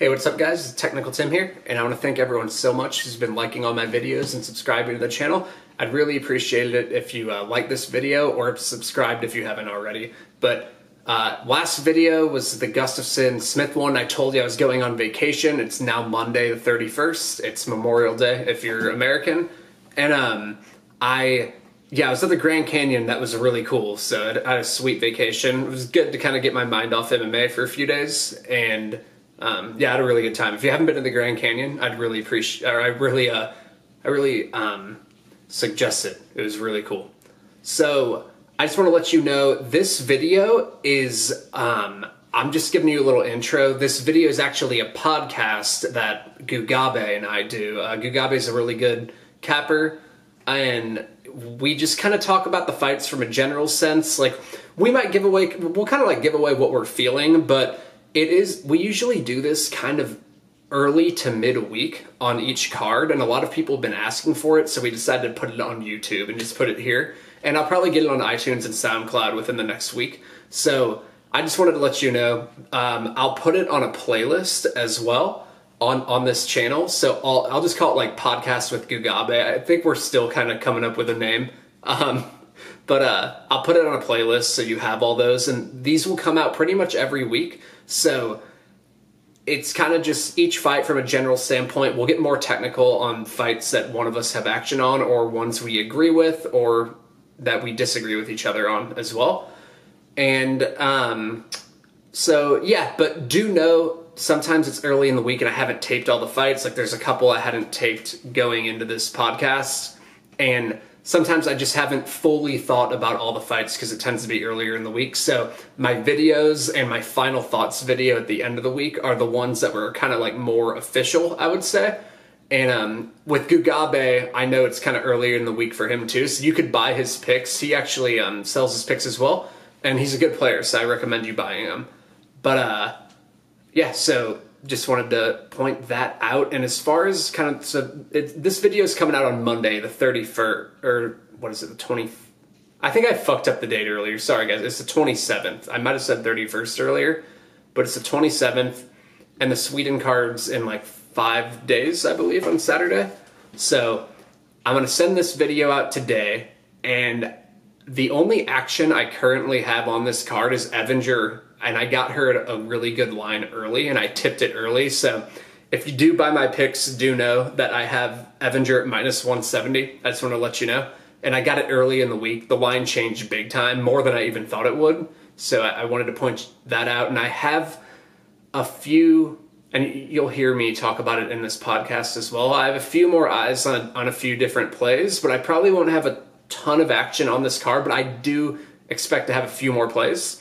Hey, what's up guys? It's Technical Tim here, and I want to thank everyone so much who's been liking all my videos and subscribing to the channel. I'd really appreciate it if you uh, like this video or subscribed if you haven't already. But uh, last video was the Gustafsson Smith one. I told you I was going on vacation. It's now Monday the 31st. It's Memorial Day if you're American. And um, I, yeah, I was at the Grand Canyon. That was really cool. So I had a sweet vacation. It was good to kind of get my mind off MMA for a few days. And um, yeah, I had a really good time. If you haven't been to the Grand Canyon, I'd really appreciate, or I really, uh, I really um, suggest it. It was really cool. So I just want to let you know this video is. Um, I'm just giving you a little intro. This video is actually a podcast that Gugabe and I do. Uh, Gugabe is a really good capper, and we just kind of talk about the fights from a general sense. Like we might give away, we'll kind of like give away what we're feeling, but it is, we usually do this kind of early to mid-week on each card, and a lot of people have been asking for it, so we decided to put it on YouTube and just put it here. And I'll probably get it on iTunes and SoundCloud within the next week. So I just wanted to let you know, um, I'll put it on a playlist as well on on this channel. So I'll I'll just call it like podcast with Gugabe. I think we're still kind of coming up with a name. Um, but uh, I'll put it on a playlist so you have all those, and these will come out pretty much every week. So it's kind of just each fight from a general standpoint. We'll get more technical on fights that one of us have action on, or ones we agree with, or that we disagree with each other on as well. And um, so yeah, but do know sometimes it's early in the week and I haven't taped all the fights. Like there's a couple I hadn't taped going into this podcast, and sometimes I just haven't fully thought about all the fights because it tends to be earlier in the week. So my videos and my final thoughts video at the end of the week are the ones that were kind of like more official, I would say. And um, with Gugabe, I know it's kind of earlier in the week for him too, so you could buy his picks. He actually um, sells his picks as well, and he's a good player, so I recommend you buying him. But uh, yeah, so just wanted to point that out. And as far as kind of so it, this video is coming out on Monday, the 31st, or what is it, the 20th? I think I fucked up the date earlier. Sorry, guys. It's the 27th. I might have said 31st earlier, but it's the 27th, and the Sweden cards in like five days, I believe, on Saturday. So I'm going to send this video out today, and the only action I currently have on this card is Evinger and I got her a really good line early, and I tipped it early. So if you do buy my picks, do know that I have Evinger at minus 170. I just want to let you know. And I got it early in the week. The line changed big time, more than I even thought it would. So I wanted to point that out. And I have a few, and you'll hear me talk about it in this podcast as well. I have a few more eyes on, on a few different plays, but I probably won't have a ton of action on this card, but I do expect to have a few more plays.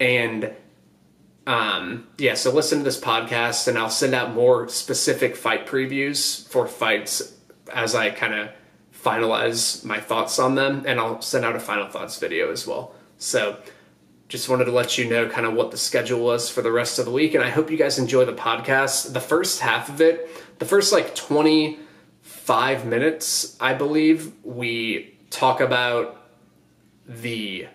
And um, yeah, so listen to this podcast and I'll send out more specific fight previews for fights as I kind of finalize my thoughts on them. And I'll send out a final thoughts video as well. So just wanted to let you know kind of what the schedule was for the rest of the week. And I hope you guys enjoy the podcast. The first half of it, the first like 25 minutes, I believe, we talk about the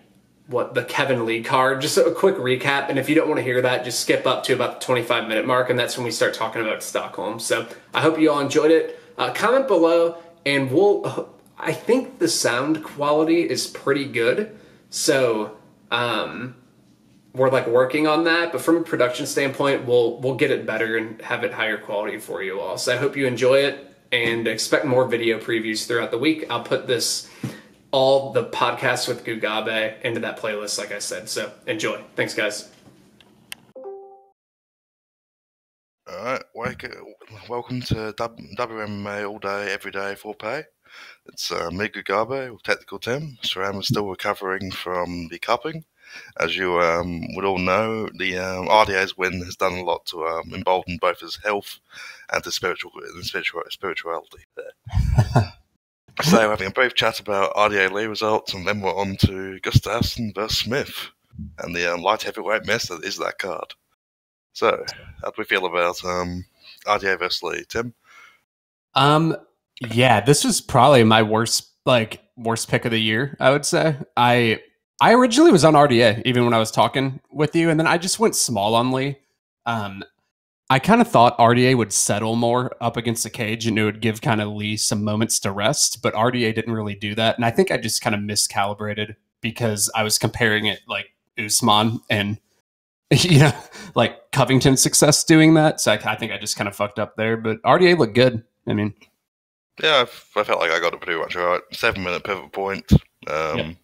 what the Kevin Lee card. Just a quick recap, and if you don't want to hear that, just skip up to about the 25 minute mark, and that's when we start talking about Stockholm. So I hope you all enjoyed it. Uh, comment below, and we'll. I think the sound quality is pretty good, so um, we're like working on that. But from a production standpoint, we'll we'll get it better and have it higher quality for you all. So I hope you enjoy it and expect more video previews throughout the week. I'll put this all the podcasts with Gugabe into that playlist, like I said. So enjoy. Thanks, guys. All right, welcome to WMMA all day, every day for pay. It's uh, me, Gugabe, with Technical Tim. Saram is still recovering from the cupping. As you um, would all know, the um, RDA's win has done a lot to um, embolden both his health and his spiritual, spiritual spirituality. There. So having a brief chat about RDA Lee results, and then we're on to Gustafsson versus Smith, and the um, light heavyweight mess that is that card. So, how do we feel about um, RDA versus Lee, Tim? Um, yeah, this was probably my worst, like worst pick of the year. I would say. I I originally was on RDA even when I was talking with you, and then I just went small on Lee. Um, I kind of thought RDA would settle more up against the cage and it would give kind of Lee some moments to rest, but RDA didn't really do that. And I think I just kind of miscalibrated because I was comparing it like Usman and you know, like Covington's success doing that. So I, I think I just kind of fucked up there, but RDA looked good. I mean, Yeah, I, I felt like I got it pretty much right. Seven minute pivot point. Um. Yep.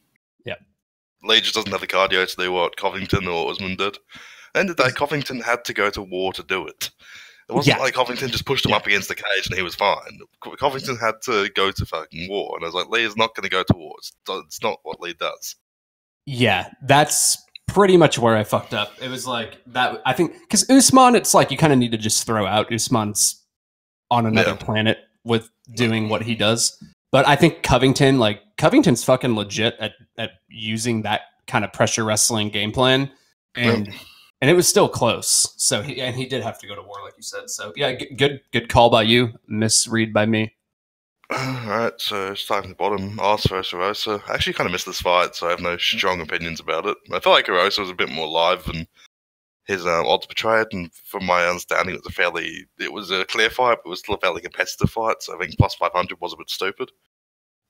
Lee just doesn't have the cardio to do what Covington or Usman did. End of the day, Covington had to go to war to do it. It wasn't Yeah. like Covington just pushed him Yeah. up against the cage and he was fine. Covington had to go to fucking war, and I was like, Lee is not going to go to war. It's, it's not what Lee does. Yeah, that's pretty much where I fucked up. It was like that. I think because Usman, it's like you kind of need to just throw out Usman's on another Yeah. planet with doing what he does. But I think Covington, like Covington's fucking legit at at using that kind of pressure wrestling game plan, and and it was still close. So he and he did have to go to war, like you said. So yeah, good good call by you, misread by me. Alright, so starting at the bottom, Arce versus Erosa. I actually kind of missed this fight, so I have no strong opinions about it. I felt like Erosa was a bit more live than his um, odds portrayed, and from my understanding, it was a fairly, it was a clear fight, but it was still a fairly competitive fight, so I think plus 500 was a bit stupid.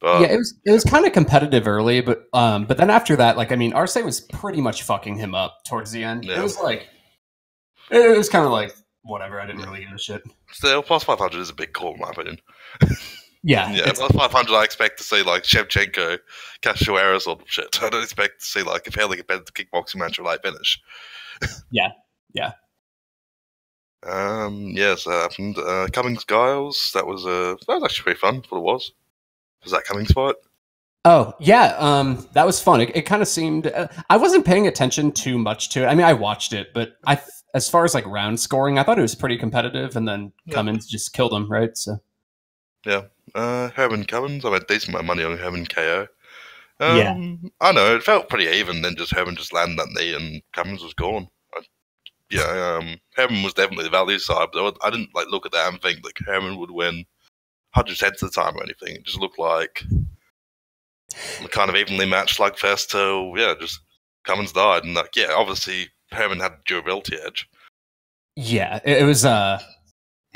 But yeah, it was it was kind of competitive early, but um, but then after that, like I mean, Arce was pretty much fucking him up towards the end. It was like it was kind of like whatever. I didn't really give a shit. still, plus 500 is a big call, in my opinion. Yeah, Yeah, plus 500, I expect to see like Shevchenko, Cachoeira sort of shit. I don't expect to see like a fairly competitive kickboxing match or late finish. Yeah, yeah. Um, yes, that happened. Uh, Cummins Giles, that was uh, that was actually pretty fun what it was. Was that Cummings fight? Oh yeah, um, that was fun. It, it kind of seemed uh, I wasn't paying attention too much to it. I mean, I watched it, but I, as far as like round scoring, I thought it was pretty competitive. And then Yeah. Cummins just killed him, right? So Uh, Herman Cummins, I made decent amount of money on Herman KO. Um, Yeah. I know, it felt pretty even, then just Herman just landed that knee and Cummins was gone. I, yeah, um, Herman was definitely the value side, but I, I didn't like look at that and think like Herman would win 100 cents at the time or anything. It just looked like a kind of evenly matched slugfest till, yeah, just Cummins died. And like, yeah, obviously Herman had durability edge. yeah, it, it was. Uh,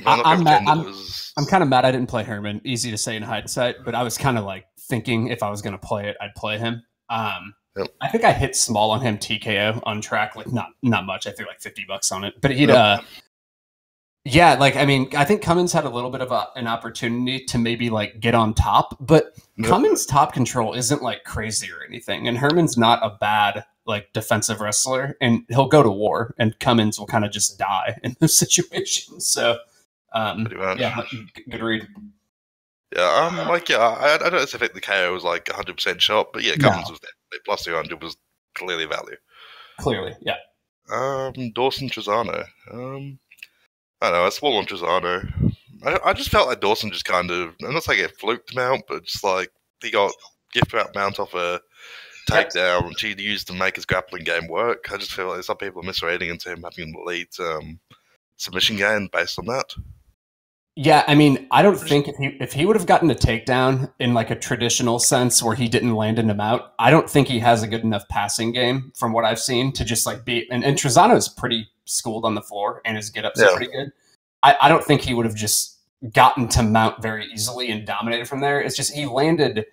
I'm I'm mad- I'm- was- I'm kind of mad I didn't play Herman. Easy to say in hindsight, but I was kind of like thinking if I was going to play it, I'd play him. Um, Yep. I think I hit small on him TKO on track, like not not much. I threw like fifty bucks on it, but he'd Yep. uh, yeah, like I mean, I think Cummins had a little bit of a, an opportunity to maybe like get on top, but Yep. Cummins' top control isn't like crazy or anything, and Herman's not a bad like defensive wrestler, and he'll go to war, and Cummins will kind of just die in those situations. So, um, yeah, good read. Yeah, um, like yeah, I, I don't think the KO was like 100 percent shot, but yeah, No. Cummins was definitely plus 200 was clearly value. Clearly, yeah. Um, Dawson Trizano. Um, I don't know, I swore on Trizano. I, I just felt like Dawson just kind of, I'm not saying it fluked him out, but just like he got gift wrap mount off a takedown, which he used to make his grappling game work. I just feel like some people are misreading into him having an elite um, submission game based on that. Yeah, I mean, I don't think if he if he would have gotten a takedown in like a traditional sense where he didn't land in him out, I don't think he has a good enough passing game from what I've seen to just like be and, and Trezano is pretty schooled on the floor and his get ups Yeah. are pretty good. I, I don't think he would have just gotten to mount very easily and dominated from there. It's just he landed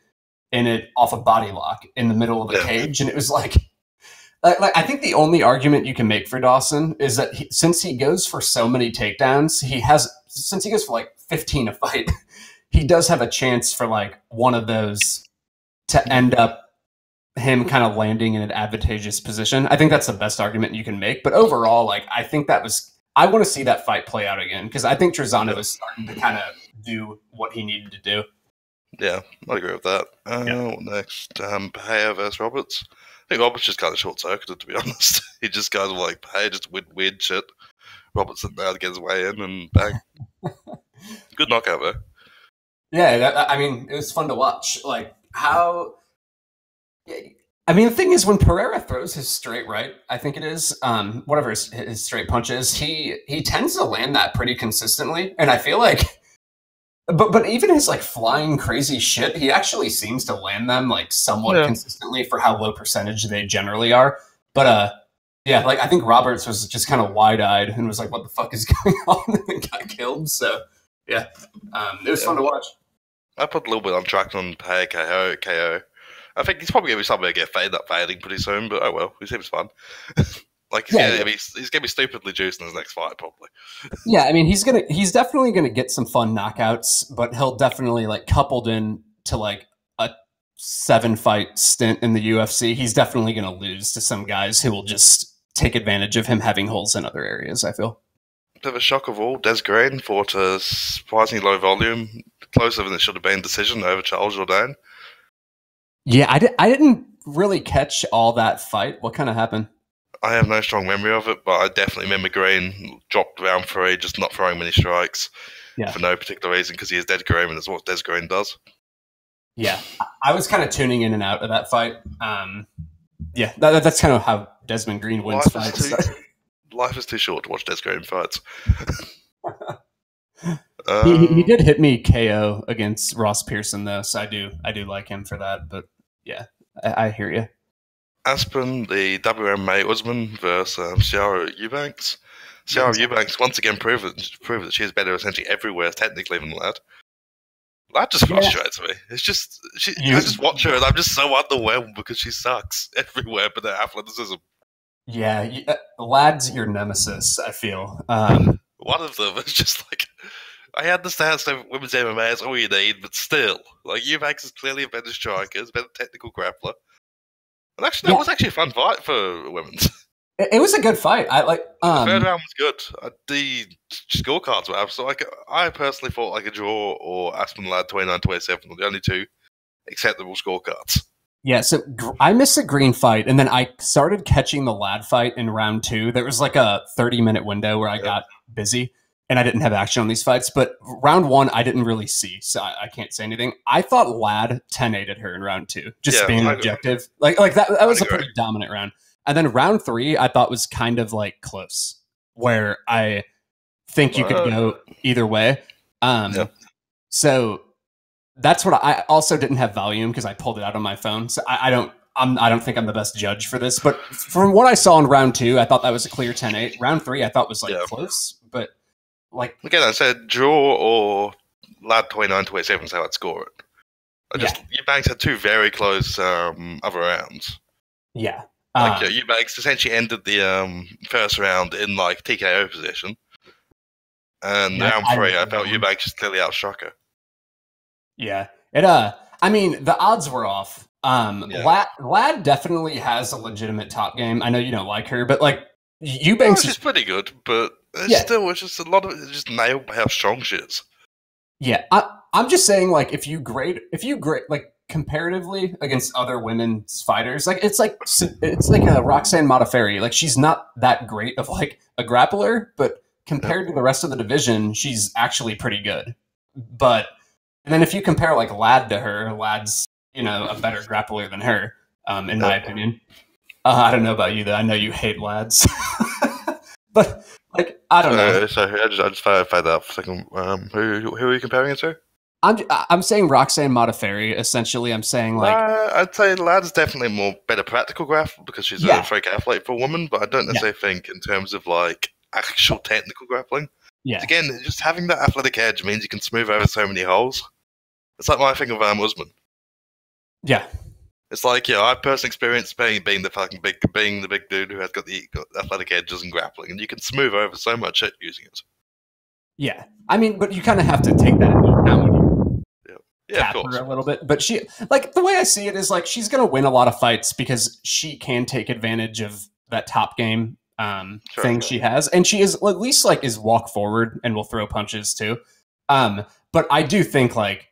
in it off a body lock in the middle of the Yeah. cage, and it was like like, like I think the only argument you can make for Dawson is that he, since he goes for so many takedowns, he has since he goes for like 15 a fight, he does have a chance for like one of those to end up him kind of landing in an advantageous position. I think that's the best argument you can make. But overall, like I think that was I want to see that fight play out again because I think Trizano is starting to kind of do what he needed to do. Yeah, I agree with that. Uh, Yeah. next, um, Bahia versus Roberts. I think Roberts just kind of short circuited, to be honest. he just kind of like Bahia just weird, weird shit. Roberts sitting there to get his way in and bang. Good knockout though. Yeah, that, I mean, it was fun to watch. Like how. I mean, the thing is, when Pereira throws his straight right, I think it is, um, whatever his, his straight punch is, he he tends to land that pretty consistently, and I feel like, but but even his like flying crazy shit, he actually seems to land them like somewhat Yeah. consistently for how low percentage they generally are. But uh, Yeah, like I think Roberts was just kind of wide eyed and was like, "What the fuck is going on?" and got killed. So yeah, um, it was fun to watch. I put a little bit on track on pay KO. KO. I think he's probably going to be somewhere to get faded up fading pretty soon, but oh well, he seems fun. like he's Yeah, going to yeah. be he's going to be stupidly juiced in his next fight, probably. Yeah, I mean he's gonna he's definitely gonna get some fun knockouts, but he'll definitely like coupled in to like a seven fight stint in the UFC, he's definitely gonna lose to some guys who will just take advantage of him having holes in other areas. I feel. Bit of a shock of all. Des Green fought a surprisingly low volume, closer than it should have been decision over Charles Jourdain. Yeah, I, di- I didn't really catch all that fight. What kind of happened? I have no strong memory of it, but I definitely remember Green dropped round three, just not throwing many strikes Yeah. for no particular reason because he is Des Green, and that's what Des Green does. Yeah, I- was kind of tuning in and out of that fight. Um, yeah, that, that's kind of how Desmond Green wins Life is, fights. too, life is too short to watch Des Green fights. he, he- he Um, did hit me KO against Ross Pearson though, so I do I do like him for that. But yeah, I, I hear you. Aspen, the WMA Usman versus um, Sijara Eubanks. Sijara Yes. Eubanks once again proved, proved that she is better essentially everywhere technically than Ladd. Ladd just Yeah. frustrates me. It's just she, You- I just watch her and I'm just so underwhelmed because she sucks everywhere but her athleticism. Yeah, you, uh, Ladd's your nemesis. I feel. Um, One of them is just like I understand women's MMA is all you need, but still, like Eubanks is clearly a better striker, is a better technical grappler. And actually, that Yeah. was actually a fun fight for women's. it, it was a good fight. I like. Um, Third round was good. Uh, the scorecards were absolutely. Like, I personally thought like a draw or Aspen Ladd 29-27 were the only two acceptable scorecards. Yeah, so gr- I missed the green fight, and then I started catching the Ladd fight in round two. There was like a 30 minute window where I Yeah. got busy and I didn't have action on these fights. But round one, I didn't really see, so I, I can't say anything. I thought Ladd 10 8 her in round two, just Yeah, being objective. Like, like that, that was a pretty dominant round. And then round three, I thought was kind of like close, where I think you could go either way. Um, Yeah. So that's what I, I also didn't have volume because I pulled it out on my phone. So I, I don't. I'm, I don't think I'm the best judge for this, but from what I saw in round two, I thought that was a clear 10-8. Round three, I thought was like Yeah. close, but like Again, I said draw or Ladd 29-27 is how I'd score it. I just Eubanks had two very close um, other rounds. yeah, Like Uh, Eubanks essentially ended the um, first round in like TKO position, and Yeah, round I three, I, remember felt. Eubanks just clearly outstruck her. Yeah. It uh I mean the odds were off. Um Yeah. Ladd, Ladd definitely has a legitimate top game. I know you don't like her, but like Eubanks is, pretty good, but it's Yeah. still it's just a lot of it's just nailed by how strong she is. Yeah. I I'm just saying like if you grade if you grade like comparatively against other women's fighters, like it's like it's like a Roxanne Modafferi. Like she's not that great of like a grappler, but compared to the rest of the division, she's actually pretty good. But and then if you compare like Ladd to her, Ladd's you know a better grappler than her, um, in my opinion. Uh, I don't know about you though. I know you hate lads, but like I don't know. Uh, so I just I just found, found out for a second. Um, who who are you comparing it to? I'm I'm saying Roxanne Modafferi. Essentially, I'm saying like uh, I'd say Ladd's definitely more better practical graph because she's Yeah. a freak athlete for a woman, but I don't necessarily think in terms of like actual technical grappling. yeah, Again, just having that athletic edge means you can smooth over so many holes. It's like my thing of um, Usman. yeah, It's like, yeah, I personally experienced being being the fucking big being the big dude who has got the got athletic edges and grappling, and you can smooth over so much shit using it. yeah. I mean, but you kind of have to take that into account when you Yeah, course. her a little bit. But she, like, the way I see it is like she's going to win a lot of fights because she can take advantage of that top game um, Sure. thing she has, and she is at least like is walk forward and will throw punches too. Um, but I do think like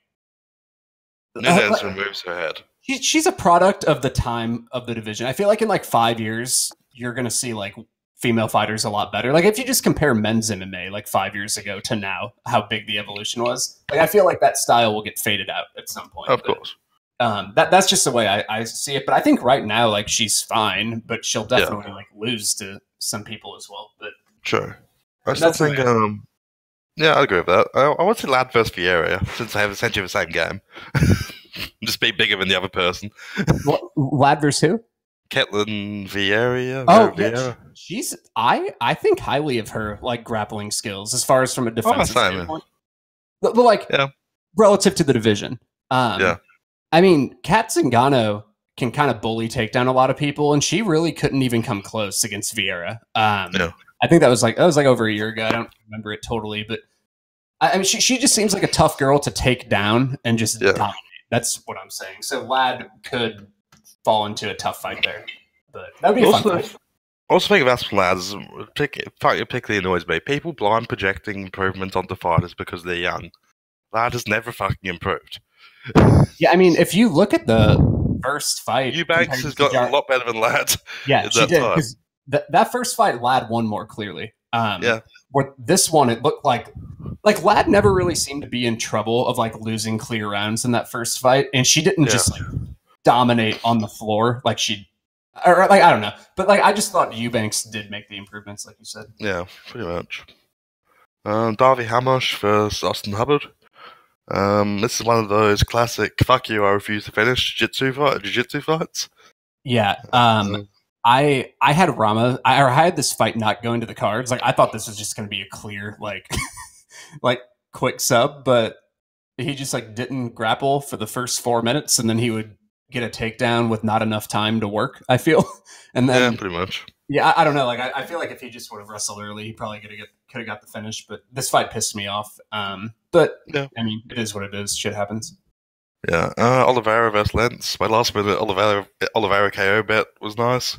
Nunes Uh, removes her head. She, she's a product of the time of the division. I feel like in like five years, you're going to see like female fighters a lot better. Like if you just compare men's MMA like five years ago to now, how big the evolution was. Like I feel like that style will get faded out at some point. Of But, course. um, that that's just the way I, I see it. But I think right now, like she's fine, but she'll definitely like lose to some people as well. But Sure. I still think, um, yeah, I agree with that. I, I want to say Ladd versus Vieira, since they have essentially the same game. Just be bigger than the other person. what, Ladd versus who? Ketlen Vieira. Oh, Vieira. yeah, she- she's I I think highly of her like grappling skills as far as from a defensive same. standpoint. But, but, like Yeah. relative to the division. Um, Yeah. I mean, Cat Zingano can kind of bully take down a lot of people, and she really couldn't even come close against Vieira. Um, Yeah. I think that was like that was like over a year ago. I don't remember it totally, but I, I mean, she she just seems like a tough girl to take down and just Yeah. dominate. That's what I'm saying. So Ladd could fall into a tough fight there, but that would be a fun Also, fight. also think of Aspen lads. Pick, part that particularly annoys me. People blind projecting improvement onto fighters because they're young. Ladd has never fucking improved. Yeah, I mean, if you look at the first fight, Eubanks has got Jar- a lot better than Ladd. Yeah, she that did that that first fight, Ladd won more clearly. Um, Yeah. Where this one, it looked like like Ladd never really seemed to be in trouble of like losing clear rounds in that first fight, and she didn't Yeah. just like dominate on the floor like she. Or like I don't know, but like I just thought Eubanks did make the improvements, like you said. Yeah, pretty much. Um, Davi Ramos versus Austin Hubbard. Um, this is one of those classic "fuck you, I refuse to finish" jiu-jitsu fight, jiu-jitsu fights. Yeah. Um. I I had Rama. I, or I had this fight not going to the cards. Like I thought this was just going to be a clear like like quick sub, but he just like didn't grapple for the first four minutes, and then he would get a takedown with not enough time to work. I feel, and then yeah, pretty much. yeah, I, I don't know. Like I, I feel like if he just would have wrestled early, he probably could have get could have got the finish. But this fight pissed me off. Um, but Yeah. I mean, it is what it is. Shit happens. Yeah, uh, Oliveira versus Lentz. My last minute Oliveira Oliveira KO bet was nice.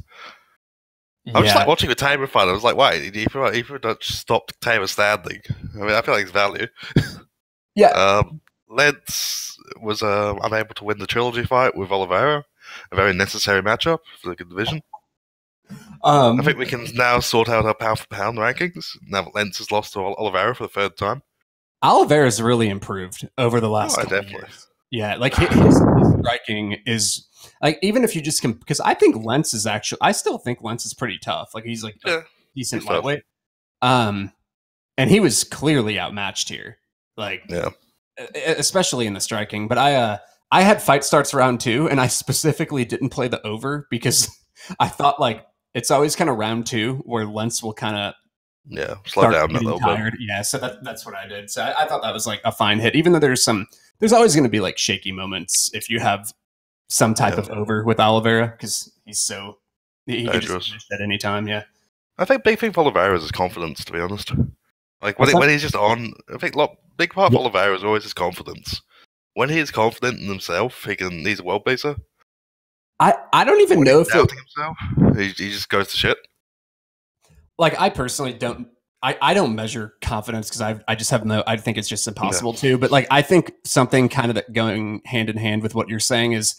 I was just Yeah. like watching the Teymur fight. I was like, wait, he could he could not stop Teymur standing. I mean, I feel like it's value. Yeah. Um, Lentz was uh, unable to win the trilogy fight with Oliveira. A very necessary matchup for the division. um, I think we can now sort out our pound for pound rankings. Now that Lentz has lost to Ol- Oliveira for the third time. Oliveira's really improved over the last Oh, couple of definitely. years. Yeah, like his, his striking is like even if you just can because I think Lentz is actually I still think Lentz is pretty tough. Like he's like Yeah, decent he's tough. lightweight. Um, and he was clearly outmatched here. Like Yeah. especially in the striking. But I uh I had fight starts round two, and I specifically didn't play the over because I thought like it's always kind of round two where Lentz will kind of Yeah, slow down a little bit. Yeah, so that, that's what I did. So I, I thought that was like a fine hit, even though there's some, there's always going to be like shaky moments if you have some type Yeah. of over with Oliveira because he's so he, he can just finish at any time. Yeah, I think big thing for Oliveira is his confidence, to be honest. Like when, he, when he's just on, I think lot big part of Yeah. Oliveira is always his confidence. When he is confident in himself, he can. He's a world beater. I I don't even When know if it, himself, he, he just goes to shit. like I personally don't. I, I don't measure confidence because I I just have no I think it's just impossible to but like I think something kind of that going hand in hand with what you're saying is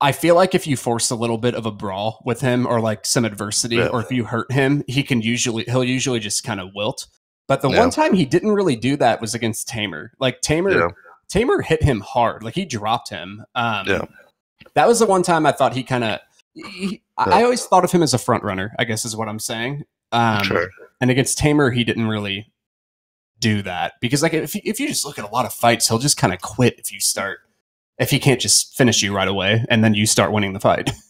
I feel like if you force a little bit of a brawl with him or like some adversity Yeah. or if you hurt him he can usually he'll usually just kind of wilt but the Yeah. one time he didn't really do that was against Teymur like Teymur Yeah. Teymur hit him hard like he dropped him um Yeah. that was the one time I thought he kind of I. I always thought of him as a front runner I guess is what I'm saying um sure. And against Teymur, he didn't really do that because, like, if you, if you just look at a lot of fights, he'll just kind of quit if you start if he can't just finish you right away, and then you start winning the fight.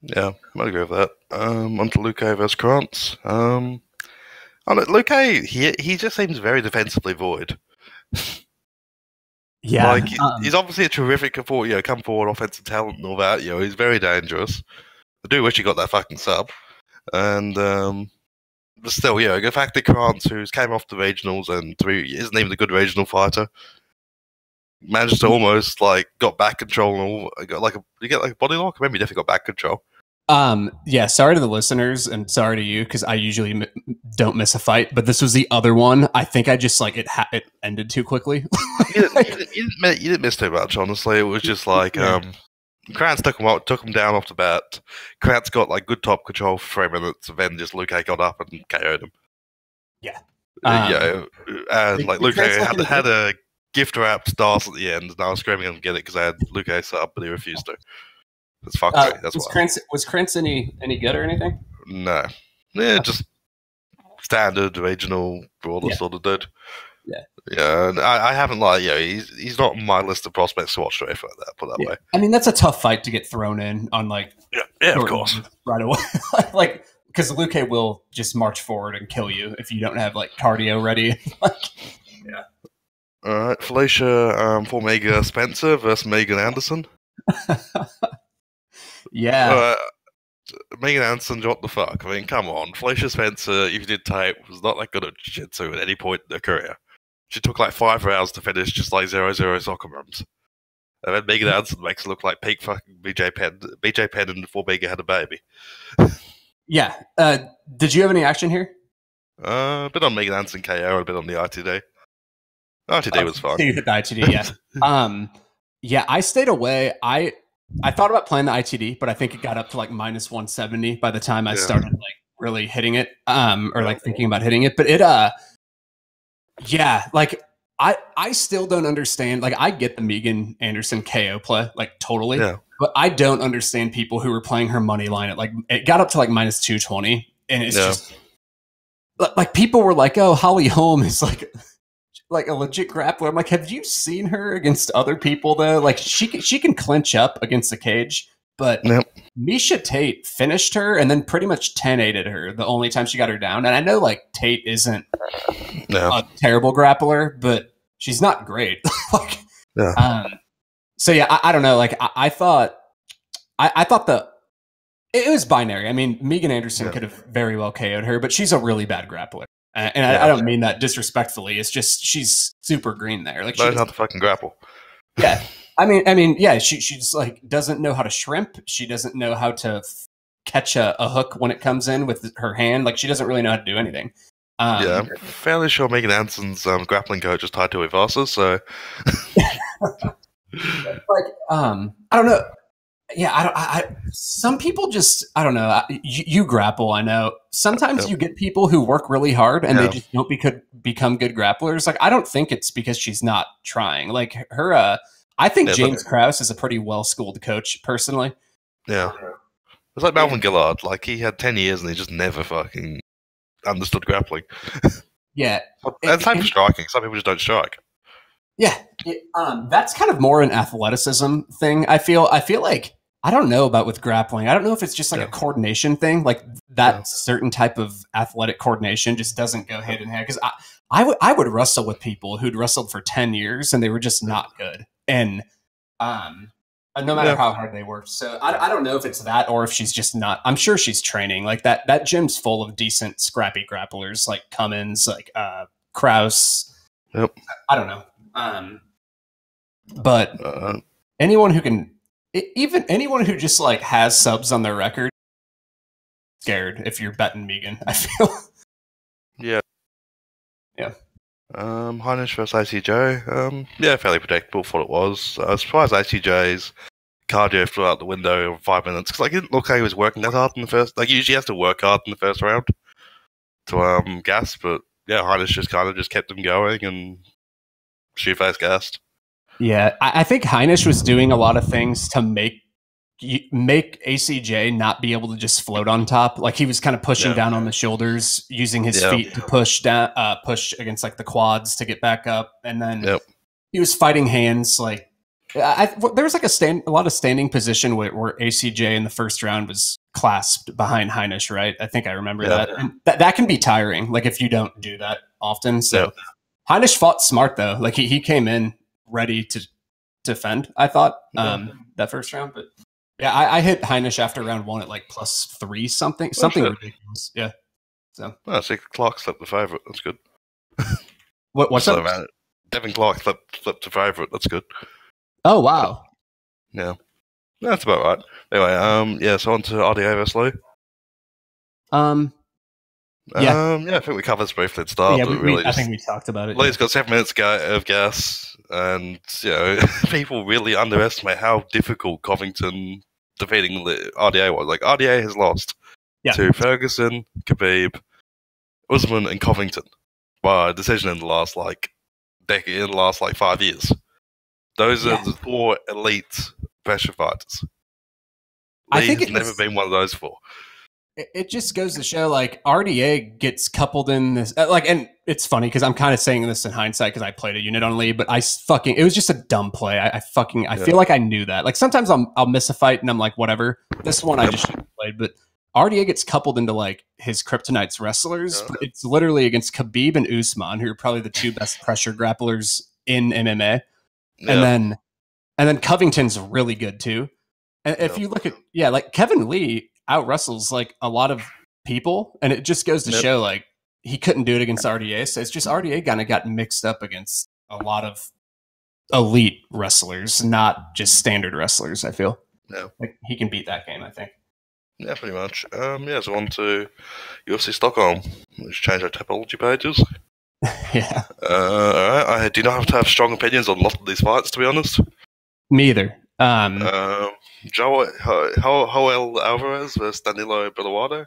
Yeah, I'd agree with that. Um, on to Luke versus Krantz. Um, I don't- Luke, he he just seems very defensively void. Yeah, like um, he's obviously a terrific forward, you know, come forward offensive talent and all that. You know, he's very dangerous. I do wish he got that fucking sub. And um, but still, yeah, the fact that Krantz, who's came off the regionals and through, isn't even a good regional fighter, managed to almost like got back control and all. Got like a you get like a body lock. Maybe he definitely got back control. um, yeah. Sorry to the listeners, and sorry to you because I usually m- don't miss a fight, but this was the other one. I think I just like it. Ha- it ended too quickly. you, didn't, you, didn't, you, didn't, you didn't miss too much, honestly. It was just like um, Krantz took him out, took him down off the bat. Krantz got like good top control for three minutes, and then just Luke got up and KO'd him. Yeah. Uh, Um, yeah, and like the Luke Krantz had, had a gift wrapped stars at the end, and I was screaming and get it because I had Luke up but he refused to. That's fucked Uh. That's was why. Krantz was Krantz any any good or anything? No, yeah, just standard regional brawler Yeah. sort of dude. Yeah, and I, I haven't like yeah, he's he's not on my list of prospects to watch or anything like that. Put that Yeah. way. I mean, that's a tough fight to get thrown in on like Yeah, yeah, of course. right away. like because Luke will just march forward and kill you if you don't have like cardio ready. Yeah. All right, Felicia um, for Mega Spencer versus Megan Anderson. yeah, Uh, Megan Anderson, what the fuck? I mean, come on. Felicia Spencer, if you did tape, was not that good at jiu jitsu at any point in her career. She took like five rounds to finish just like zero zero soccer mums. And then Megan Anderson makes it look like peak fucking BJ Penn, BJ Penn and before Megan had a baby. yeah. Uh, did you have any action here? Uh, a bit on Megan Anderson KO, a bit on the ITD. ITD was So fun. you hit the ITD, yeah. um, yeah, I stayed away. I I thought about playing the ITD, but I think it got up to like minus 170 by the time I Yeah. started like really hitting it, um, or like thinking about hitting it. But it, uh, yeah, like I I still don't understand. Like I get the Megan Anderson KO play, like totally, Yeah. but I don't understand people who were playing her money line at like it got up to like minus 220, and it's just like- people were like, "Oh, Holly Holm is like." Like a legit grappler. I'm like, have you seen her against other people though? Like she can, she can clinch up against the cage, but Yep. Miesha Tate finished her and then pretty much 10 8 her the only time she got her down. And I know like Tate isn't Yeah. a terrible grappler, but she's not great. like, Yeah. Um, so yeah, I, I don't know. Like I, I thought, I, I thought the it was binary. I mean, Megan Anderson Yeah. could have very well KO'd her, but she's a really bad grappler. Uh, and I, Yeah. I don't mean that disrespectfully. It's just she's super green there. Like she Knows how to fucking grapple. yeah. I mean, I mean, yeah. She she's like doesn't know how to shrimp. She doesn't know how to f- catch a, a hook when it comes in with her hand. Like she doesn't really know how to do anything. Um, yeah, I'm fairly sure Megan Anderson's um, grappling coach is tied to Ivasa, so like um i don't know yeah i don't I, I some people just i don't know I, you, you grapple i know sometimes you get people who work really hard and Yeah. they just don't beco- become good grapplers like i don't think it's because she's not trying like her uh i think Yeah, but- james krause is a pretty well schooled coach personally yeah. It's like Melvin Guillard. Like he had ten years and he just never fucking understood grappling. yeah And same for striking. Some people just don't strike. Yeah, it- um, that's kind of more an athleticism thing. I feel. I feel like I don't know about with grappling. I don't know if it's just like Yeah. a coordination thing. Like that Yeah. certain type of athletic coordination just doesn't go hand in hand. Because I, I would, I would wrestle with people who'd wrestled for ten years and they were just not good. And um, uh, no matter Yeah. how hard they worked. So I, I don't know if it's that or if she's just not. I'm sure she's training. Like that. That gym's full of decent, scrappy grapplers like Cummins, like uh, Krause. Yep. I don't know. Um, but Uh, anyone who can, even anyone who just like has subs on their record, scared if you're betting Megan. I feel. yeah. Yeah. Um, Heinisch versus ACJ. Um, yeah, fairly predictable for what it was. I was surprised ACJ's cardio flew out the window in five minutes because like, it didn't look like he was working that hard in the first. Like, he usually has to work hard in the first round to um gas, but yeah, Heinisch just kind of just kept him going and Shoeface gassed. Yeah, I, I think Heinisch was doing a lot of things to make make ACJ not be able to just float on top. Like he was kind of pushing Yeah. down on the shoulders, using his Yeah. feet to push down, uh, push against like the quads to get back up, and then Yep. he was fighting hands. Like I, there was like a stand, a lot of standing position where, where ACJ in the first round was clasped behind Heinisch. Right, I think I remember Yeah. that. And that that can be tiring. Like if you don't do that often. So Yep. Heinisch fought smart though. Like he, he came in ready to defend. I thought um, that first round, but yeah, I, I hit Heinisch after round one at like plus three something, something shit. ridiculous. Yeah. So. Oh, see, Clark slipped the favourite. That's good. What, what's So, up? man, Devin Clark slipped, slipped to favourite. That's good. Oh wow. Yeah. That's about right. Anyway, um, yeah, so on to RDA versus Lou. Um. Yeah. Um, yeah, I think we covered this briefly at the start, yeah, but we, we- really I think we talked about it. Lou's got seven minutes of gas, and you know people really underestimate how difficult Covington defeating the RDA was. Like RDA has lost Yeah. to Ferguson, Khabib, Usman, and Covington by decision in the last like decade, in the last like five years. Those Yeah. are the four elite pressure fighters. I think has never been one of those four. It, just goes to show like RDA gets coupled in this uh, like and it's funny because I'm kind of saying this in hindsight because I played a unit on Lee, but I fucking it was just a dumb play. I, I fucking I Yeah. feel like I knew that. Like sometimes I'll I'll miss a fight and I'm like whatever. This one I just played, but RDA gets coupled into like his Kryptonite's wrestlers, Yeah. but it's literally against Khabib and Usman, who are probably the two best pressure grapplers in MMA Yeah. and then and then Covington's really good too. And if you look at yeah, like Kevin Lee out wrestles like a lot of people, and it just goes to Yep. show like he couldn't do it against RDA. So it's just RDA kind of got mixed up against a lot of elite wrestlers, not just standard wrestlers. I feel Yeah. like he can beat that game. I think. Yeah, pretty much. Um, yeah, so on to UFC Stockholm. Let's change our typology pages. yeah, Uh, alright, I do not have to have strong opinions on a lot of these fights, to be honest. me either. Um, Um, Joe, Ho- Ho- Joel Alvarez versus Danilo Belluardo.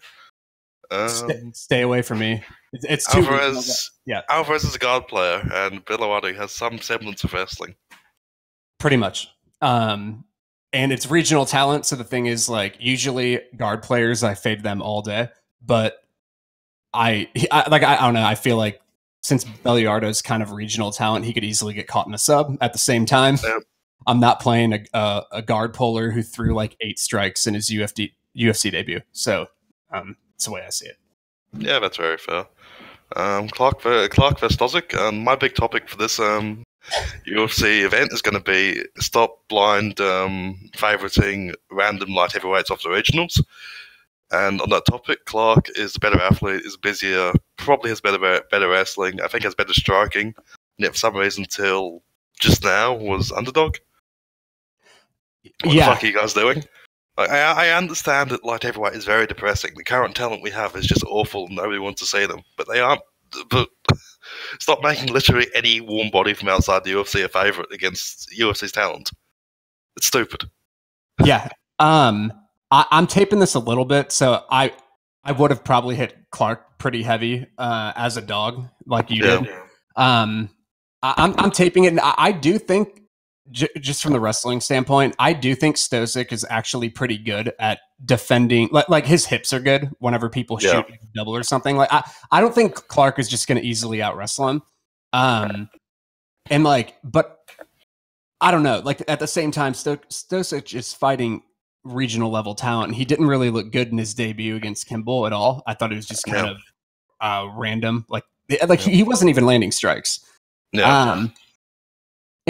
Um, st- stay away from me. It's, it's too Alvarez, yeah. Alvarez is a guard player, and Belluardo has some semblance of wrestling. pretty much um and it's regional talent so the thing is like usually guard players i fade them all day but i, I like I, I don't know i feel like since Belluardo's kind of regional talent he could easily get caught in a sub at the same time Yep. I'm not playing a, a, a guard puller who threw like eight strikes in his ufd ufc debut so um that's the way i see it Yeah, that's very fair. Um, Clark, Clark versus Stosic. Um, my big topic for this um, UFC event is going to be stop blind um, favoriting random light heavyweights off the regionals. And on that topic, Clark is a better athlete, is busier, probably has better better wrestling. I think has better striking. And yet, for some reason, till just now, was underdog. What Yeah. the fuck are you guys doing? Like, I, I understand that light heavyweight is very depressing. The current talent we have is just awful. and Nobody wants to see them, but they aren't. But stop making literally any warm body from outside the UFC a favorite against UFC's talent. It's stupid. yeah um I, i'm taping this a little bit so i i would have probably hit clark pretty heavy uh as a dog like you Yeah. did um I, i'm i'm taping it and i, I do think j- just from the wrestling standpoint i do think stosic is actually pretty good at defending like, like his hips are good whenever people shoot Yeah. double or something like i i don't think clark is just going to easily out wrestle him um and like but I don't know. Like at the same time, Sto- Stosic is fighting regional level talent. and He didn't really look good in his debut against Kimball at all. I thought it was just kind Yeah. of uh, random. Like like he, he wasn't even landing strikes. Yeah. Um,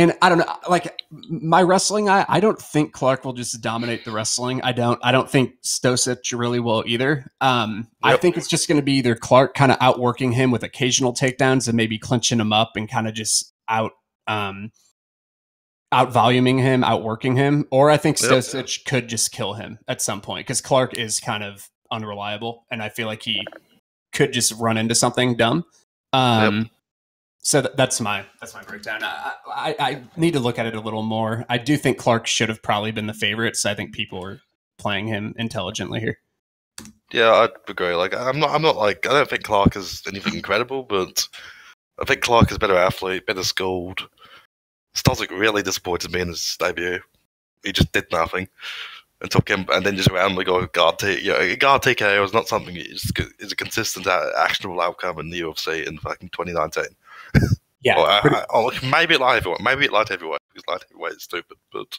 and I don't know. Like my wrestling, I I don't think Clark will just dominate the wrestling. I don't. I don't think Stosic really will either. Um, I think it's just going to be either Clark kind of outworking him with occasional takedowns and maybe clinching him up and kind of just out. Um, out voluming him, outworking him, or I think Yep. Stosic could just kill him at some point because Clark is kind of unreliable, and I feel like he could just run into something dumb. Um, so th- that's my that's my breakdown. I, I I need to look at it a little more. I do think Clark should have probably been the favorite, so I think people are playing him intelligently here. yeah, I'd agree. Like, I'm not. I'm not like. I don't think Clark is anything incredible, but I think Clark is a better athlete, better schooled. Stosic really disappointed me in his debut. He just did nothing. And took him, and then just randomly go guard take. You know, guard TKO is not something is, is a consistent, uh, actionable outcome in the UFC in fucking 2019. Yeah, Or, uh, pretty- uh, or maybe light heavyweight, maybe light heavyweight because light heavyweight is stupid. But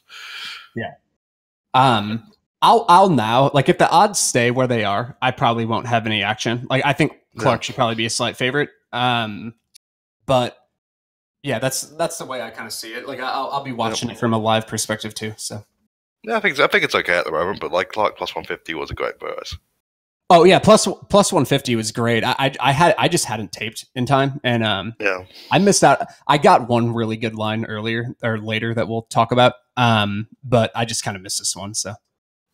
Um, I'll I'll now like if the odds stay where they are, I probably won't have any action. Like I think Clark should probably be a slight favorite. Um, but yeah, that's that's the way I kind of see it. Like I'll I'll be watching it from a live perspective too. So yeah, I think I think it's okay at the moment. But like Clark plus 150 was a great price. oh yeah, plus plus one fifty was great. I, I I had I just hadn't taped in time, and um Yeah, I missed out. I got one really good line earlier or later that we'll talk about. Um, but I just kind of missed this one. So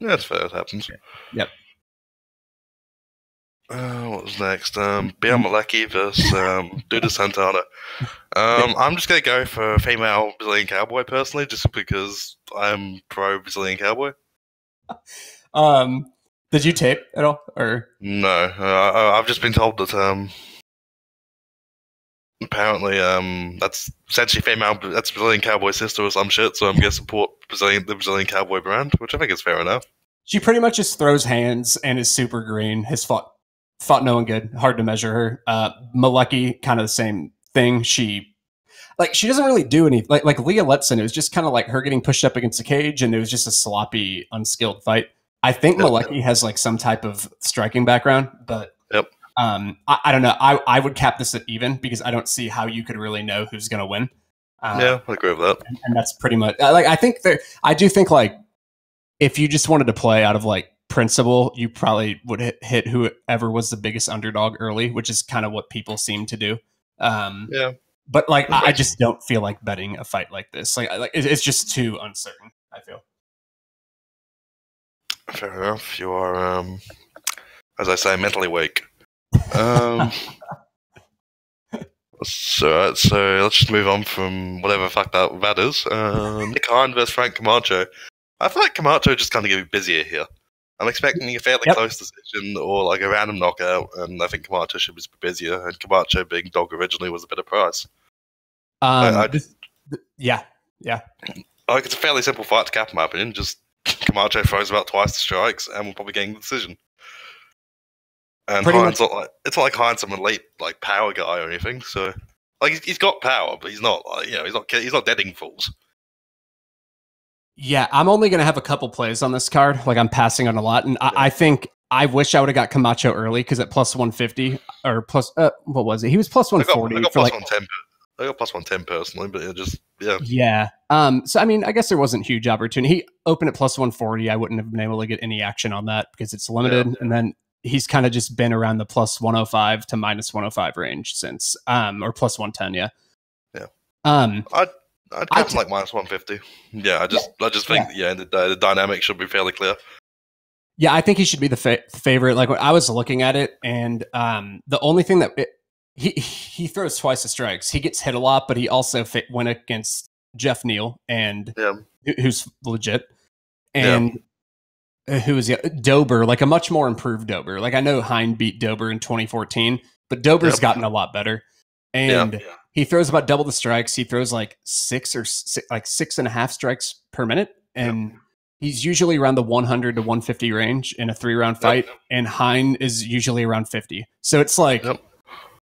yeah, it's fair. It happens. Yep. Uh, what was next? Um, Bill Malecki versus um, Duda Santana. Um, I'm just gonna go for female Brazilian cowboy personally, just because I'm pro Brazilian cowboy. um, did you tape at all or? No, uh, I- I've just been told that um, apparently um, that's essentially female. That's Brazilian cowboy sister or some shit. So I'm gonna support Brazilian the Brazilian cowboy brand, which I think is fair enough. She pretty much just throws hands and is super green. Has fought fought no one good. Hard to measure her. Uh, Malecki, kind of the same thing. She like she doesn't really do anything. Like like Leah Letson, it was just kind of like her getting pushed up against the cage, and it was just a sloppy, unskilled fight. I think Yep. Malecki has like some type of striking background, but Yep. um, I, I don't know. I I would cap this at even because I don't see how you could really know who's going to win. Uh, yeah, I agree with that. and, and that's pretty much I- like I think there. I do think like if you just wanted to play out of like principle, you probably would hit, hit whoever was the biggest underdog early, which is kind of what people seem to do. Um, Yeah. but like I, I just don't feel like betting a fight like this. Like, I- like it- it's just too uncertain. I feel. Fair enough. You are, um, as I say, mentally weak. Um, so, so let's just move on from whatever fucked up that is. Um, Nick Hein versus Frank Camacho. I feel like Camacho just kind of get busier here. I'm expecting a fairly Yep. close decision or like a random knockout, and I think Camacho should be busier. And Camacho being dog originally was a better price. Um, I- this- th- yeah, yeah, Like it's a fairly simple fight to cap, in my opinion. Just Camacho throws about twice the strikes, and we're probably getting the decision. And Pretty Hein's not like it's not like Hein's some elite like power guy or anything. So like he's, he's got power, but he's not like you know he's not he's not deading fools. Yeah. I'm only gonna have a couple plays on this card. Like I'm passing on a lot, and I, I think I wish I would have got Camacho early because at plus 150 or plus uh, what was it? He was plus I got, 140 I got for plus like one ten. I got plus one ten personally, but it just yeah Yeah. Um, so I mean, I guess there wasn't huge opportunity. He opened at plus 140. I wouldn't have been able to get any action on that because it's limited. And then he's kind of just been around the plus 105 to minus 105 range since, um, or plus 110. Yeah. Yeah. Um, I'd I cap him like minus one fifty. Yeah, I just I just think yeah, the, the dynamic should be fairly clear. yeah, I think he should be the fa- favorite. Like I was looking at it, and um, the only thing that it, he he throws twice the strikes. He gets hit a lot, but he also fit, went against Jeff Neal and Yeah. who's legit, and uh, who is Dober, like a much more improved Dober. Like I know Hein beat Dober in 2014, but Dober's Yep. gotten a lot better, Yeah. He throws about double the strikes. He throws like six or si like six and a half strikes per minute, and he's usually around the 100 to 150 range in a three round fight, and Hein is usually around 50. So it's like. Yep.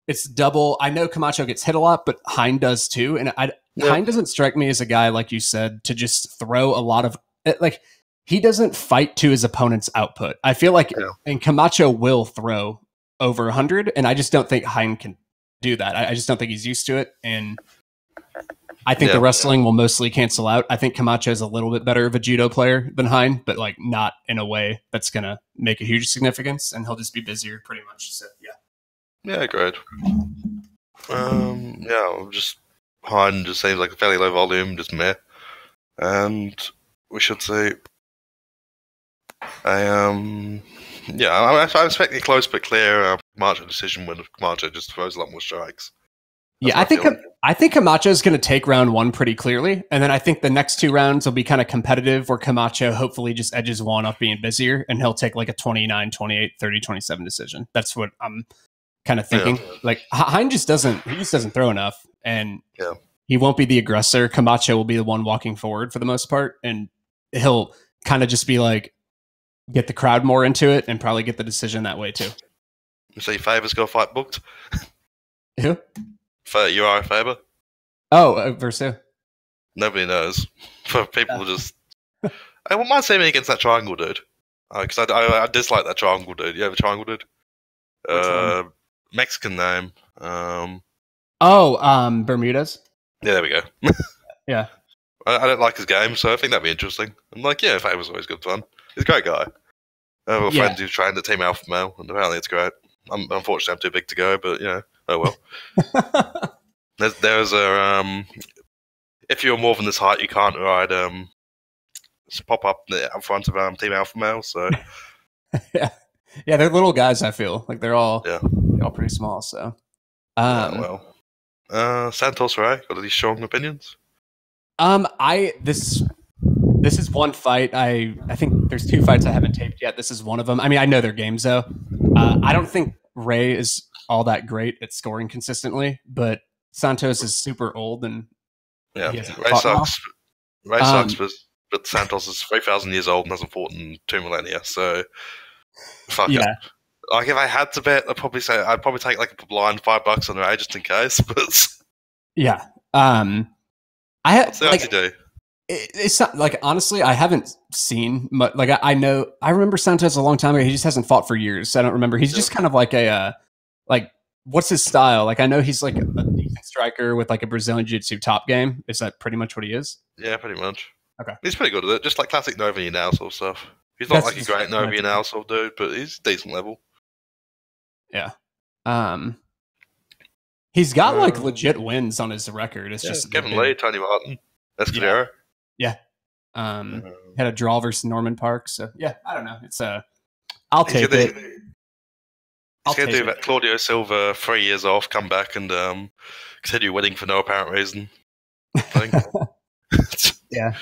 It's double. I know Camacho gets hit a lot, but Hein does too. And I, Yep. Hein doesn't strike me as a guy like you said to just throw a lot of eh, like he doesn't fight to his opponent's output. I feel like Yeah. and Camacho will throw over 100 and I just don't think Hein can do that. I, I just don't think he's used to it and I think Yeah. the wrestling will mostly cancel out. I think Camacho is a little bit better of a judo player than Hein, but like not in a way that's going to make a huge significance and he'll just be busier pretty much. So, yeah. Yeah, great. Um, yeah, just Hein just seems like a fairly low volume, just meh. And we should say, I um, yeah, I, I'm expecting a close but clear uh, Camacho decision when Camacho just throws a lot more strikes. That's Yeah, I think feeling. I think Camacho is going to take round one pretty clearly, and then I think the next two rounds will be kind of competitive, where Camacho hopefully just edges one off being busier, and he'll take like a 29, 28, 30, 27 decision. That's what I'm kind of thinking. Like H- Hein just doesn't he just doesn't throw enough, and Yeah. he won't be the aggressor. Camacho will be the one walking forward for the most part, and he'll kind of just be like get the crowd more into it, and probably get the decision that way too. You see, Faber's got a fight booked. Who? For Uriah Faber, Oh, uh, Versu. nobody knows. For people who just, I wouldn't mind seeing me against that triangle dude. Because I, I, I dislike that triangle dude. You have a triangle dude? Uh, Mexican name. Um, Oh, um, Bermudez. yeah, there we go. Yeah. I, I don't like his game, so I think that'd be interesting. I'm like, yeah, Faber's always good fun. He's a great guy. I have a Yeah. friend who trained at Team Alpha Male, and apparently it's great. I'm unfortunately I'm too big to go, but you know, oh well. There's, there's a um, if you're more than this height, you can't ride um, pop up in front of um, Team Alpha Male. So yeah, yeah, they're little guys. I feel like they're all Yeah. they're all pretty small. So, yeah, um, well, uh, Santos Ray got any strong opinions? um, I this this is one fight. I I think there's two fights I haven't taped yet. This is one of them. I mean, I know their games though. Uh, I don't think Ray is all that great at scoring consistently, but Santos is super old and Yeah, Ray sucks. Ray Um, sucks, but, but Santos is three thousand years old and hasn't fought in two millennia. So fuck it. Yeah. Like if I had to bet, I'd probably say I'd probably take like a blind five bucks on Ray just in case. But Yeah. Um, I have so like you do. It, it's not like honestly, I haven't seen much. Like I, I know, I remember Santos a long time ago. He just hasn't fought for years. So I don't remember. He's just kind of like a uh, like what's his style? Like I know he's like a, a decent striker with like a Brazilian jiu-jitsu top game. Is that pretty much what he is? Yeah, pretty much. Okay. He's pretty good at it, just like classic Novi and Alsol stuff. He's not That's like a great Novi and think. Alsol dude, but he's decent level. Yeah. Um, he's got like Um, legit wins on his record. It's Yeah, just Kevin Lee, Tony Martin, Escudero. Um, Um, had a draw versus Norman Parke. So yeah, I don't know. It's uh, I'll take gonna, it. I'll He's going to take do it. that Claudio Silva three years off, come back and um, continue winning for no apparent reason. thing. Yeah.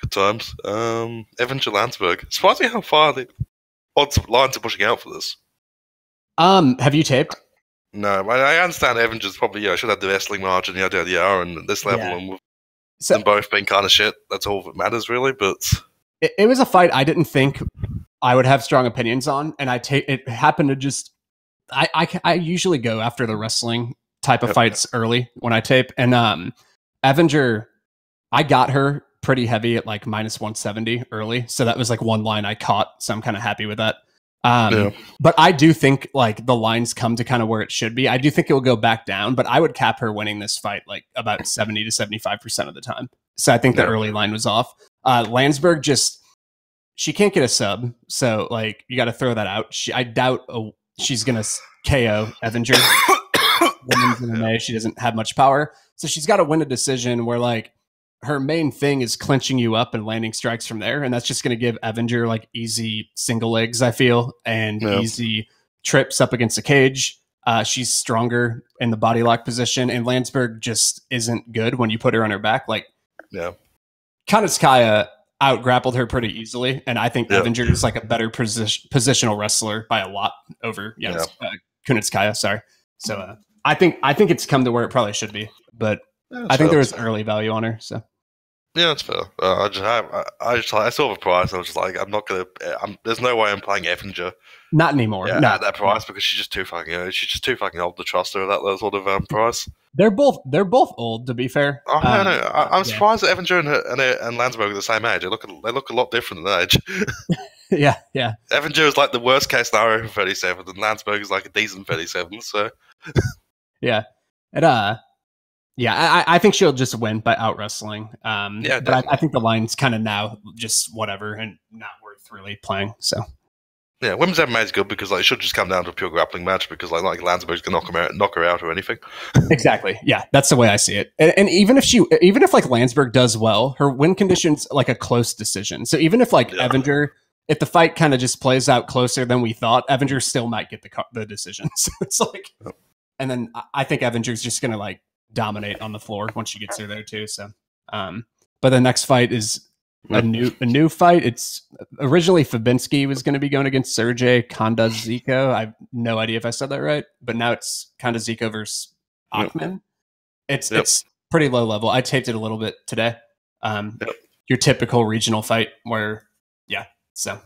Good times. Um, Evan Lansberg. Surprising how far the odds lines are pushing out for this. Um, have you taped? No, I, I understand Evans is probably, yeah, know, should have the wrestling margin, yada, yada, yada, and at this level, Yeah. and with So them both being kind of shit, that's all that matters, really. But it, it was a fight I didn't think I would have strong opinions on, and I take it happened to just I, I I usually go after the wrestling type of Yep. fights early when I tape, and um, Evinger, I got her pretty heavy at like minus one seventy early, so that was like one line I caught, so I'm kind of happy with that. Um, Yeah. But I do think like the lines come to kind of where it should be. I do think it will go back down, but I would cap her winning this fight like about 70 to 75% of the time. So I think the Yeah. early line was off. Uh, Lansberg just, she can't get a sub. So like you got to throw that out. She, I doubt a, she's going to KO Evinger. Women's MMA. She doesn't have much power. So she's got to win a decision where like her main thing is clinching you up and landing strikes from there. And that's just going to give Evinger like easy single legs, I feel, and easy trips up against the cage. Uh, she's stronger in the body lock position, and Lansberg just isn't good when you put her on her back. Like yeah, Kunitskaya out grappled her pretty easily, and I think. Evinger is like a better position, positional wrestler by a lot over yeah, uh, Kunitskaya. Sorry, so uh, I think I think it's come to where it probably should be, but Yeah, I think there was early value on her. So Yeah, that's fair. Uh, I just, I, I, I just, I saw the price. I was just like, I'm not gonna. I'm, there's no way I'm playing Evinger not anymore. yeah, no, at that price because she's just too fucking. Uh, she's just too fucking old to trust her at that sort of um, price. they're both they're both old. To be fair, Oh no, Um, no, I, I'm yeah. surprised that Evinger and, and, and Lansberg are the same age. They look, they look a lot different in age. yeah, yeah. Evinger is like the worst case scenario for 37, and Lansberg is like a decent 37. So Yeah. It uh yeah, I, I- think she'll just win by out wrestling. Um Yeah, but I, I think the line's kind of now just whatever and not worth really playing. So yeah, women's MMA is good because like it should just come down to a pure grappling match because like like Lansberg's gonna knock him out, knock her out or anything. exactly. Yeah, that's the way I see it. And, and even if she even if like Lansberg does well, her win conditions like a close decision. So even if like Yeah. Evinger if the fight kind of just plays out closer than we thought, Evinger still might get the the decision. So it's like and then I- think Evinger's just going to like dominate on the floor once she gets her there too. So, um, but the next fight is a new a new fight. It's originally Fabinski was going to be going against Sergey Kondaziko. I have no idea if I said that right, but now it's Kondaziko versus Yep. Akman. It's Yep. it's pretty low level. I taped it a little bit today. Um, Yep. Your typical regional fight where, yeah. So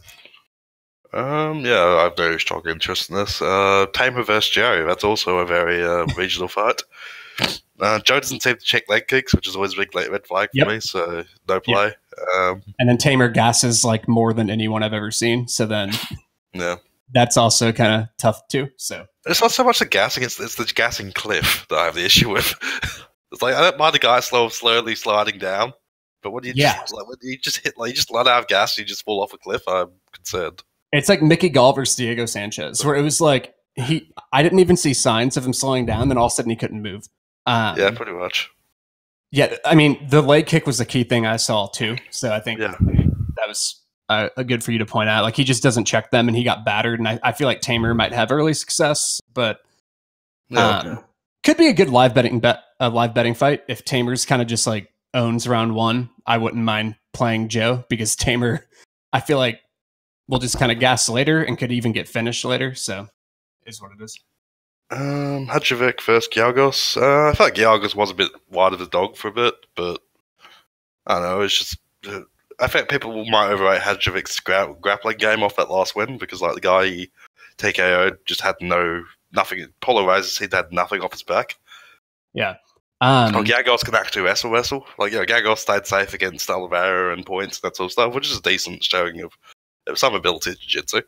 Um, yeah, I have very strong interest in this. Uh, Teymur versus Jo. That's also a very uh, regional fight. Uh, Jo doesn't seem to check leg kicks, which is always a big red flag for Yep. me. So no play. Um, and then Teymur gasses like more than anyone I've ever seen. So then yeah, that's also kind of tough too. So it's not so much the gassing; it's, it's the gassing cliff that I have the issue with. it's like I don't mind the guy slow, slowly sliding down, but when you Yeah. just like, when you just hit like you just run out of gas, and you just fall off a cliff. I'm concerned. it's like Mickey Gall versus Diego Sanchez, where it was like he I didn't even see signs of him slowing down, then all of a sudden he couldn't move. Um, Yeah, pretty much. yeah. I mean, the leg kick was the key thing I saw too. So I think Yeah. that was uh, good for you to point out. Like he just doesn't check them, and he got battered. And I, I feel like Teymur might have early success, but um, could be a good live betting bet, a live betting fight if Teymur's kind of just like owns round one. I wouldn't mind playing Jo because Teymur, I feel like will just kind of gas later and could even get finished later. So is what it is. Um, Hadzovic versus Giagos. Uh, I thought Giagos was a bit wide of the dog for a bit, but I don't know. It's just uh, I think people might overrate Hadzovic's gra- grappling game off that last win because like the guy he TKO just had no nothing. Polo Reyes he had nothing off his back. Yeah. Um, oh, Giagos can actually wrestle, wrestle. Like, you know, Giagos stayed safe against Oliveira and points and that sort of stuff, which is a decent showing of, of some ability to jiu-jitsu.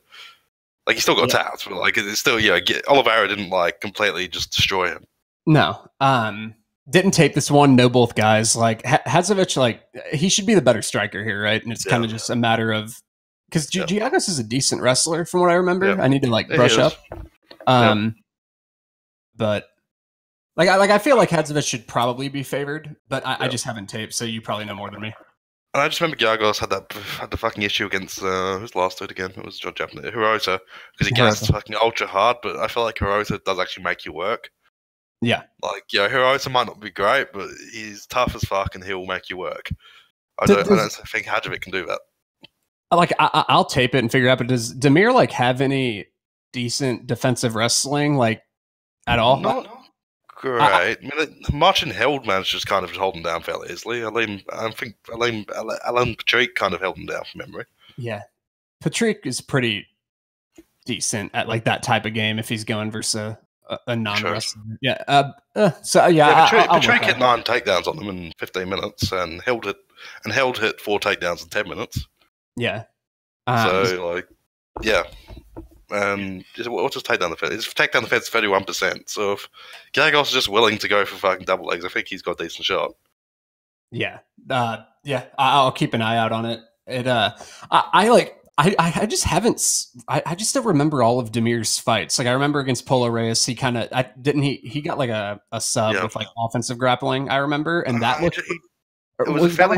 Like, he still got Yeah. tapped, but, like, it's still, yeah, get, Oliveira didn't, like, completely just destroy him. No. Um didn't tape this one, know both guys. Like Ha- Hadzovic, like he should be the better striker here, right? And it's kind of just a matter of because Yeah. Giagos is a decent wrestler from what I remember. Yeah. I need to like brush up. Um but like I like I feel like Hadzovic should probably be favored, but I, I just haven't taped, so you probably know more than me. And I just remember Giagos had that had the fucking issue against uh, who's last dude again? It was John Japanese Hirota because he gets fucking ultra hard, but I feel like Hirota does actually make you work. Yeah. Like yeah, Hirota might not be great, but he's tough as fuck and he'll make you work. I Does- don't, I don't think Hadzovic can do that. I Like I, I'll tape it and figure out. But does Damir like have any decent defensive wrestling like at all? Not great. I, mean, it- Martin Heldman's just kind of held him down fairly easily. Alain, I think Alain, Alan Patrick kind of held him down from memory. Yeah. Patrick is pretty decent at like that type of game if he's going versus a, a, a non wrestler. Yeah. Uh, uh, so yeah, Yeah, Patrick, I- I'll Patrick hit nine takedowns on him in 15 minutes and held it and held hit four takedowns in 10 minutes. Yeah. Um, so like, yeah. And just- what's his takedown defense? His takedown the is 31%. So if Giagos is just willing to go for fucking double legs, I think he's got a decent shot. yeah. Uh, yeah. I'll keep an eye out on it. It. Uh, I, I like. I, I just haven't. I, I just don't remember all of Damir's fights. Like I remember against Polo Reyes, he kind of. I didn't he. He got like a, a sub Yeah. with like offensive grappling. I remember, and that Uh, looked. it was what fairly-?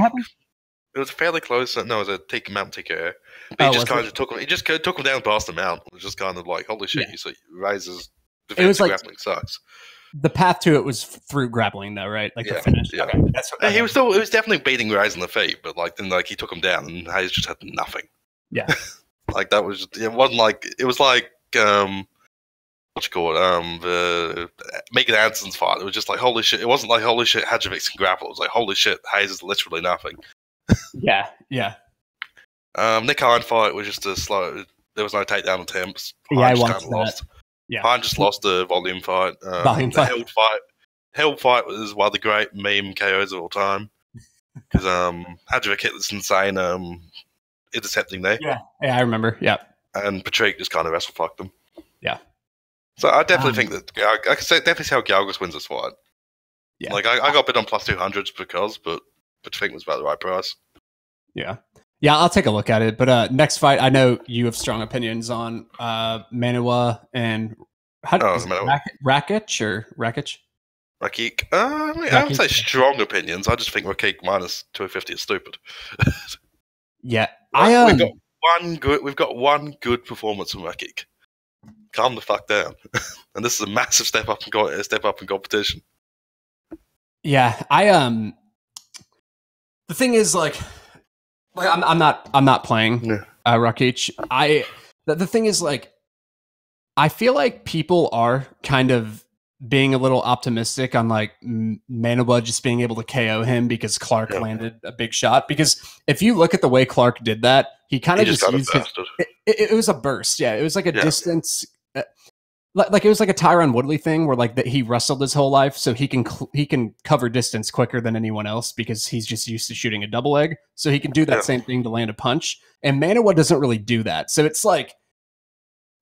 It was fairly close. No, it was a take mount TKO. But Oh, he was just kind it? of took him. He just took him down past the mount. It was just kind of like, holy shit! Yeah. You see, raises. was Defensive like- grappling sucks. The path to it was through grappling, though, right? Like the finish. yeah. Okay, that's what Yeah, he was still. He was definitely beating Rise in the feet, but like then like he took him down, and Hayes just had nothing. Yeah. like that was. It wasn't like it was like um. What you call it? Um, the Megan Anderson's fight. It was just like holy shit. It wasn't like holy shit. Hadzovic can grapple. It was like holy shit. Hayes is literally nothing. Yeah, yeah. Um, Nick Hein fight was just a slow. There was no takedown attempts. Yeah, I just kinda that. lost. Yeah. Hein just lost the volume fight. Um, Volume the fight. Held fight. Held fight was one of the great meme KOs of all time. Because um, Hadzovic hit this insane um, intercepting there, Yeah, yeah, I remember. Yeah, and Patrick just kind of wrestle fucked him. Yeah. So I definitely Um, think that I I can say definitely see how Giagos wins this fight. Yeah. Like I, I got bid on plus two hundreds because, but Patrick was about the right price. yeah, yeah. I'll take a look at it. But uh next fight, I know you have strong opinions on uh Manuwa and how Oh, is it Manuwa. Rak- Rakic or Rakic? Rakik, uh, I, mean, I don't say strong opinions. I just think Rakic minus two fifty is stupid. Yeah, I um, we've got one good. We've got one good performance from Rakic. Calm the fuck down. and this is a massive step up in uh, step up in competition. yeah, I um. The thing is, like, like I'm, I'm not, I'm not playing Yeah. uh, Rakic. I the, the thing is, like, I feel like people are kind of being a little optimistic on like M- Manuwa just being able to KO him because Clark Yeah. landed a big shot. Because if you look at the way Clark did that, he kind of just just, used his, it, it, it was a burst. Yeah, it was like a Yeah. distance. Like, like it was like a Tyron Woodley thing where like that he wrestled his whole life, so he can cl- he can cover distance quicker than anyone else because he's just used to shooting a double leg. So he can do that Yeah. same thing to land a punch. And Manuwa doesn't really do that. So it's like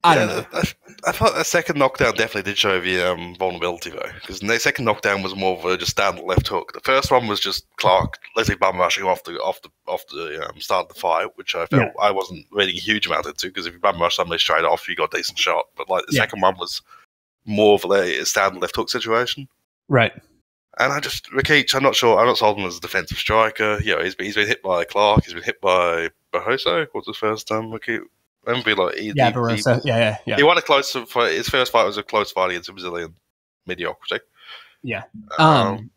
I don't Yeah, know. I, I thought that second knockdown definitely did show the um, vulnerability though, because the second knockdown was more of a just standard left hook. The first one was just Clark Leslie bum rushing off the off the off the um, start of the fight, which I felt I wasn't reading a huge amount into because if you bum rush somebody straight off, you got a decent shot. But like the Yeah. second one was more of a standard left hook situation. Right. And I just Rakic, I'm not sure. I'm not sold him as a defensive striker. You know, he's been, he's been hit by Clark. He's been hit by Barroso. What's his first time? Rakic. I remember like he, Yeah, he- Barroso. Yeah, yeah, yeah. he won a close fight. His first fight was a close fight against a Brazilian mediocrity. Yeah. Um, Um,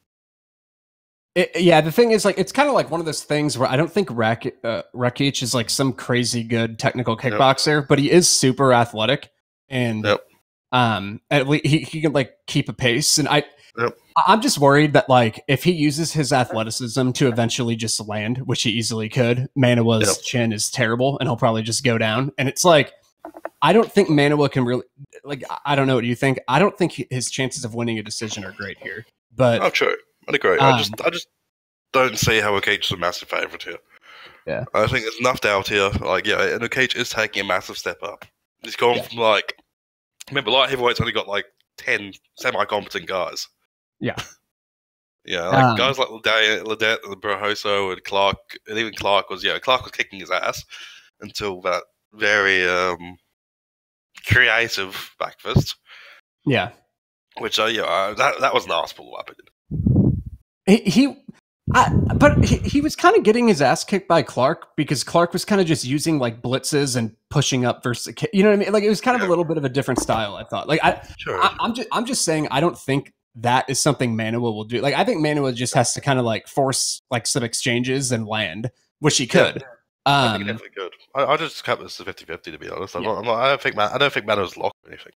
It, yeah, the thing is, like, it's kind of like one of those things where I don't think Rak, uh, Rakic is like some crazy good technical kickboxer, but he is super athletic, and Yep. um, at least he, he can like keep a pace. And I Yep. I- I'm just worried that like if he uses his athleticism to eventually just land, which he easily could, Manuwa's Yep. chin is terrible, and he'll probably just go down. And it's like, I don't think Manuwa can really like. I- I don't know what you think. I don't think his chances of winning a decision are great here. But Oh, true. I agree. I Um, just, I just don't see how Okage is a massive favorite here. Yeah. I think there's enough doubt here. Like, yeah, and Okage is taking a massive step up. He's gone Yeah. from like, remember, light heavyweight's only got like ten semi-competent guys. Yeah. Yeah, like Um, guys like Ledet, Ledet and Barroso and Clark, and even Clark was, yeah, Clark was kicking his ass until that very um, creative back fist, yeah, which, uh, yeah, uh, that, that was an arse pull up. he, he I, but he, he was kind of getting his ass kicked by Clark because Clark was kind of just using like blitzes and pushing up versus, you know what I mean? Like it was kind of a little bit of a different style. I thought. Like I, Sure. I, I'm just I'm just saying I don't think that is something Manuwa will do. Like I think Manuwa just has to kind of like force like some exchanges and land, which he Yeah. could. I think Um, it definitely good. I, I just kept this as 50-50 to be honest. I'm Yeah. not, I'm not, I don't think Man, I don't think Mano's locked or anything.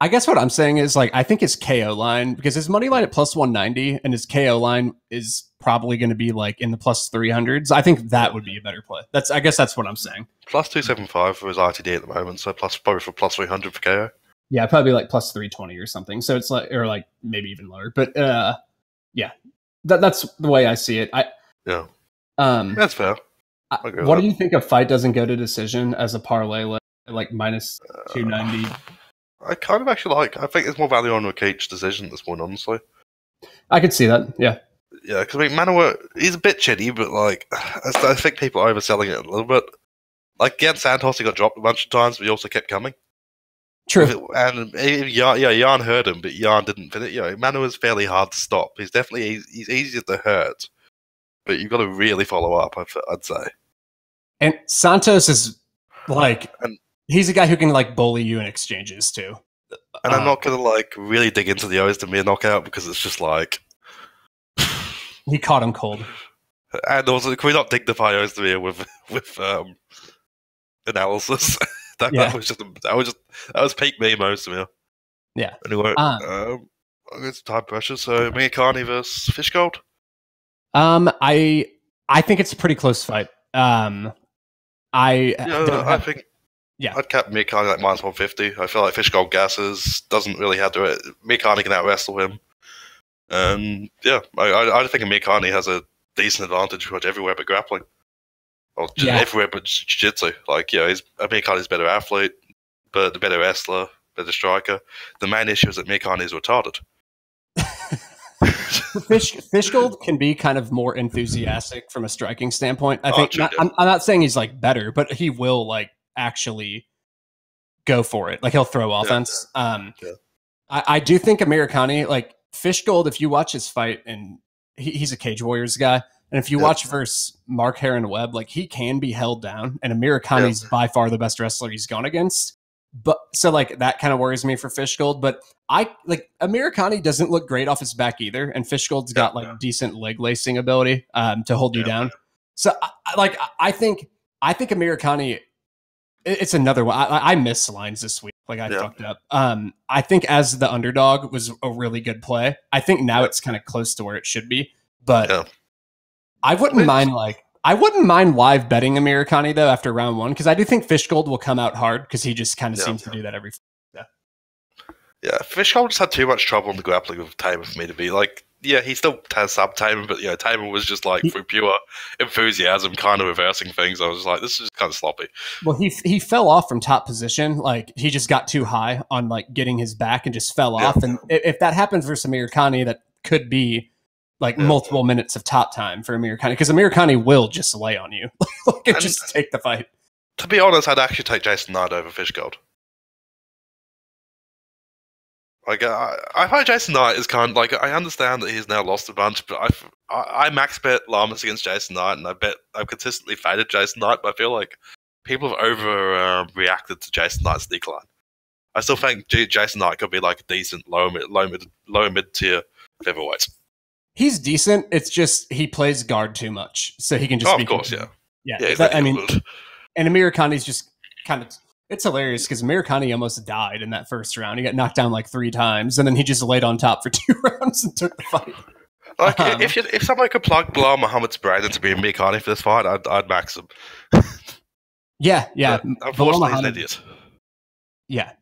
I guess what I'm saying is like I think his KO line because his money line at plus 190 and his KO line is probably going to be like in the plus 300s. I think that would be a better play. That's I guess that's what I'm saying. Plus two seven five for his RTD at the moment, so plus probably for plus three hundred for KO. Yeah, probably like plus 320 or something. So it's like or like maybe even lower. But uh yeah. That that's the way I see it. I Yeah, um that's fair. I- what that. do you think of fight doesn't go to decision as a parlay like, like minus 290? I kind of actually like. I think there's more value on a Cage decision at this point, honestly. I could see that. Yeah. Yeah, because I mean, Manuwa, he's a bit chitty, but like, I, I think people are overselling it a little bit. Like against Santos, he got dropped a bunch of times, but he also kept coming. True. And Jan, yeah, Jan heard him, but Jan didn't finish. You know, Manuwa's fairly hard to stop. He's definitely he's, he's easier to hurt, but you've got to really follow up. I'd, say. And Santos is like And- he's a guy who can like bully you in exchanges too. And I'm Uh, not gonna like really dig into the Ozdemir a knockout because it's just like. He caught him cold. And also, can we not dignify Ozdemir with with um, analysis? that, Yeah. that was just that was just that was peak me O's to me. Yeah. Anyway, Uh. um, I guess time pressure. So Amirkhani versus Fishgold. Um, I I think it's a pretty close fight. Um, I Yeah, don't I think. Yeah. I'd cap Amirkhani like minus one fifty. I feel like Fishgold gasses doesn't really have to. Amirkhani can out wrestle him, and yeah, I I, I think Amirkhani has a decent advantage pretty much everywhere but grappling. Or just Yeah. everywhere but jiu- jiu-jitsu. Like, yeah, he's, Amirkhani is a better athlete, but a better wrestler, better striker. The main issue is that Amirkhani is retarded. Fish Fishgold can be kind of more enthusiastic from a striking standpoint. I Oh, think. not, I'm, I'm not saying he's like better, but he will like actually go for it. Like he'll throw offense. Um, Yeah. I, I do think Amirkhani like Fishgold. If you watch his fight, and he, he's a Cage Warriors guy, and if you Yeah. watch versus Mark Heron Webb, like he can be held down, and Amirkhani's by far the best wrestler he's gone against. But so like that kind of worries me for Fishgold, but I like Amirkhani doesn't look great off his back either, and Fishgold's got like decent leg lacing ability um, to hold you down. So I, like I- think I think it- it's another one. I, I- missed lines this week, like I fucked up. Um, I think as the underdog was a really good play. I think now it's kind of close to where it should be, but. I wouldn't It's- mind like. I wouldn't mind live betting Amirkhani though after round one because I do think Fishgold will come out hard because he just kind of Yeah. seems to do that every. Yeah, Fishgold just had too much trouble in the grappling with Teymur for me to be like, yeah, he still has some Teymur, but yeah, Teymur was just like through pure enthusiasm, kind of reversing things. I was just like, this is kind of sloppy. Well, he he fell off from top position. Like he just got too high on like getting his back and just fell Yeah. off. And if that happens for Samir Khani, that could be like Yeah. multiple minutes of top time for Amirkhani because Amirkhani will just lay on you, like and just take the fight. To be honest, I'd actually take Jason Knight over Fishgold. Like I, I find Jason Knight is kind of like I understand that he's now lost a bunch, but I've, I I max bet Lamas against Jason Knight, and I bet I've consistently faded Jason Knight. But I feel like people have overreacted uh, to Jason Knight's decline. I still think J- Jason Knight could be like a decent low mid low mid low mid tier featherweight. He's decent. It's just he plays guard too much, so he can just. Oh, be of course, yeah, yeah. yeah. that- I mean, and Amirkhani's just kind of it's hilarious because Amirkhani almost died in that first round. He got knocked down like three times, and then he just laid on top for two rounds and took the fight. Like um, if you, if somebody could plug Belal Muhammad's brain into being Amirkhani for this fight, I'd, I'd max him. yeah, yeah. But unfortunately, he's an idiot. Yeah.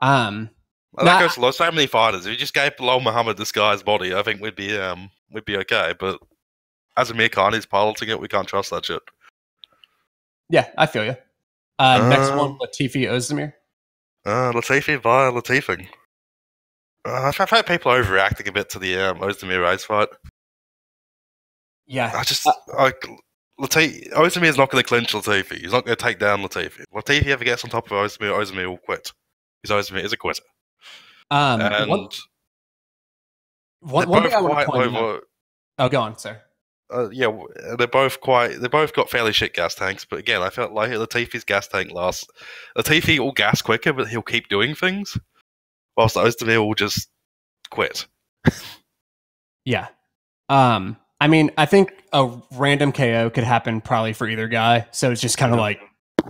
Um. Well, that goes to so many fighters. If you just gave Belal Muhammad this guy's body, I think we'd be um we'd be okay. But as Amirkhani is piloting it, we can't trust that shit. Yeah, I feel you. Uh, next one, um, Latifi Ozdemir. Uh, Latifi via Latifi. Uh, I've heard people overreacting a bit to the um, Ozdemir Reyes fight. Yeah, I just uh, like Latifi. Ozdemir is not going to clinch Latifi. He's not going to take down Latifi. Latifi ever gets on top of Ozdemir, Ozdemir will quit. Because Ozdemir is a quitter. Um, and one, one, one thing I want to point over, out. Oh, go on, sir uh, yeah, they're both quite. They both got fairly shit gas tanks, but again, I felt like Latifi's gas tank lasts. Latifi will gas quicker, but he'll keep doing things, whilst Ozdemir will just quit. yeah. Um. I mean, I think a random KO could happen probably for either guy, so it's just kind of like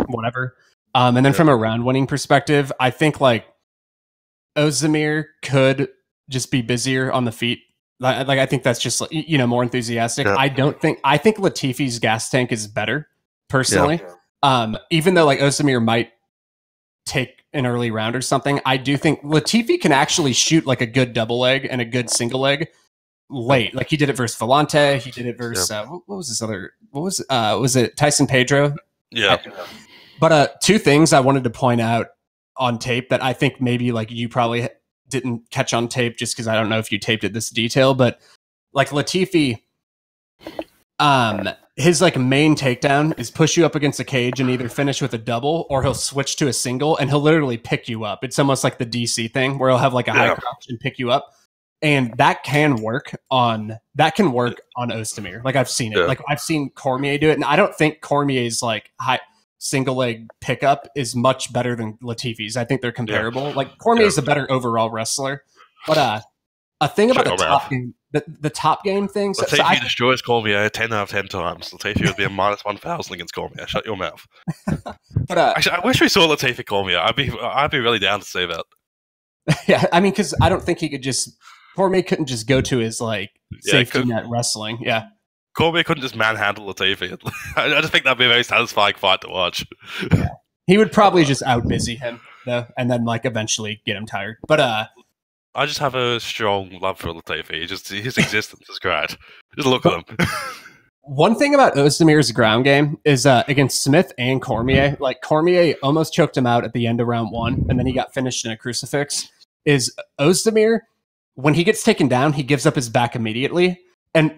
whatever. Um. And then yeah. from a round winning perspective, I think like Ozdemir could just be busier on the feet like, like I think that's just you know more enthusiastic. Yeah. I don't think I think Latifi's gas tank is better personally. Yeah. Um, even though like Ozdemir might take an early round or something, I do think Latifi can actually shoot like a good double leg and a good single leg late. Like he did it versus Villante. He did it versus uh, what, was this other? What was uh was it Tyson Pedro? Yeah. But uh, two things I wanted to point out on tape that I think maybe like you probably didn't catch on tape just because I don't know if you taped it this detail, but like Latifi, um, his like main takedown is push you up against a cage and either finish with a double or he'll switch to a single and he'll literally pick you up. It's almost like the DC thing where he'll have like a yeah. high crouch and pick you up. And that can work on that can work on Ozdemir. Like I've seen it. Yeah. Like I've seen Cormier do it, and I don't think Cormier's like high single leg pickup is much better than Latifi's. I think they're comparable. Yeah. Like Cormier's yeah. a better overall wrestler, but uh, a thing about Shut the top game, the, the top game thing. So, Latifi so I, destroys Cormier ten out of ten times. Latifi would be a minus one thousand against Cormier. Shut your mouth. but uh, Actually, I wish we saw Latifi Cormier. I'd be I'd be really down to see that. Yeah, I mean, because I don't think he could just Cormier couldn't just go to his like yeah, safety net wrestling. Yeah. Cormier couldn't just manhandle Latifi. I just think that'd be a very satisfying fight to watch. Yeah. He would probably just outbusy him though, and then like eventually get him tired. But uh, I just have a strong love for Latifi. Just his existence is great. Just look at him. One thing about Ozdemir's ground game is uh, against Smith and Cormier. Like Cormier almost choked him out at the end of round one, and then he got finished in a crucifix. Is Ozdemir when he gets taken down, he gives up his back immediately, and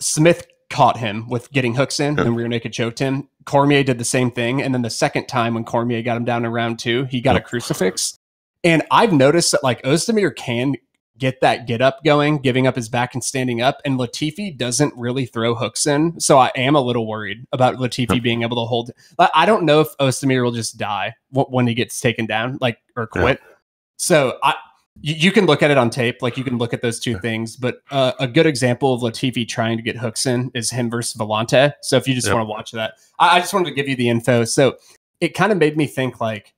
Smith caught him with getting hooks in and rear naked choked him. Cormier did the same thing. And then the second time when Cormier got him down in round two, he got a crucifix. And I've noticed that like Ozdemir can get that get up going, giving up his back and standing up. And Latifi doesn't really throw hooks in. So I am a little worried about Latifi being able to hold. I don't know if Ozdemir will just die when he gets taken down, like, or quit. Yeah. So I, you, you, can look at it on tape, like you can look at those two things. But uh, a good example of Latifi trying to get hooks in is him versus Villante. So if you just yep. want to watch that, I, I, just wanted to give you the info. So it kind of made me think like,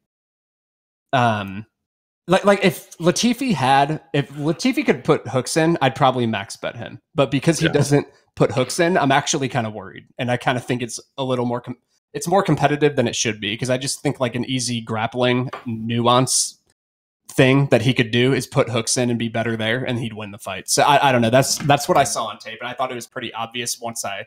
um, like like if Latifi had if Latifi could put hooks in, I'd probably max bet him. But because he yeah. doesn't put hooks in, I'm actually kind of worried, and I kind of think it's a little more. Com- it's more competitive than it should be because I just think like an easy grappling nuance thing that he could do is put hooks in and be better there, and he'd win the fight. So I, I don't know. That's that's what I saw on tape, and I thought it was pretty obvious once I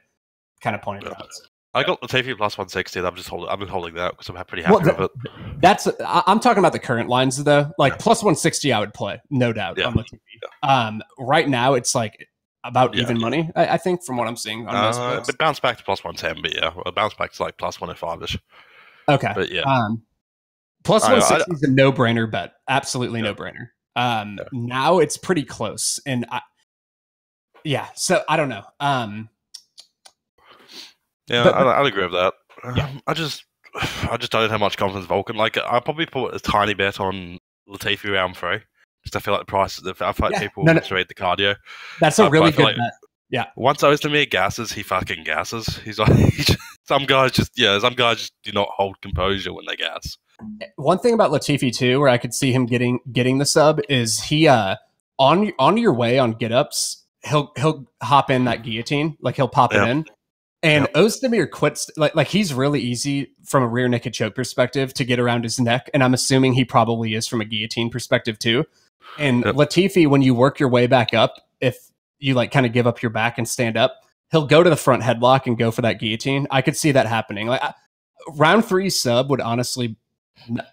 kind of pointed it out. I got the TV plus 160. I'm just holding. I'm holding that because I'm pretty happy well, with it. That's. I'm talking about the current lines though. Like yeah. plus 160, I would play, no doubt, yeah. on the TV. Yeah. Um, right now it's like about even money. I, I, think from what I'm seeing. On uh, but bounce back to plus 110, but yeah, well, bounce back to like plus 105 ish. Okay, but yeah. Um, Plus 160 is a no brainer bet. Absolutely yeah. no brainer. Um, yeah. Now it's pretty close. And I, yeah, so I don't know. Um, yeah, but, I, would agree with that. Yeah. Um, I just, I just don't have much confidence Volkan. Like, I probably put a tiny bet on Latifi round three. Just I feel like the price. I feel like yeah. people no, no. read the cardio. That's a really good like, bet. Yeah. Once Ozdemir gasses, he fucking gasses. He's like, he just, some guys just yeah, some guys just do not hold composure when they gas. One thing about Latifi too, where I could see him getting getting the sub, is he uh on on your way on get ups, he'll he'll hop in that guillotine, like he'll pop Yeah. it in. And Ozdemir quits like like he's really easy from a rear naked choke perspective to get around his neck, and I'm assuming he probably is from a guillotine perspective too. And Yep. Latifi, when you work your way back up, if you like kind of give up your back and stand up, he'll go to the front headlock and go for that guillotine. I could see that happening. Like I, round three sub would honestly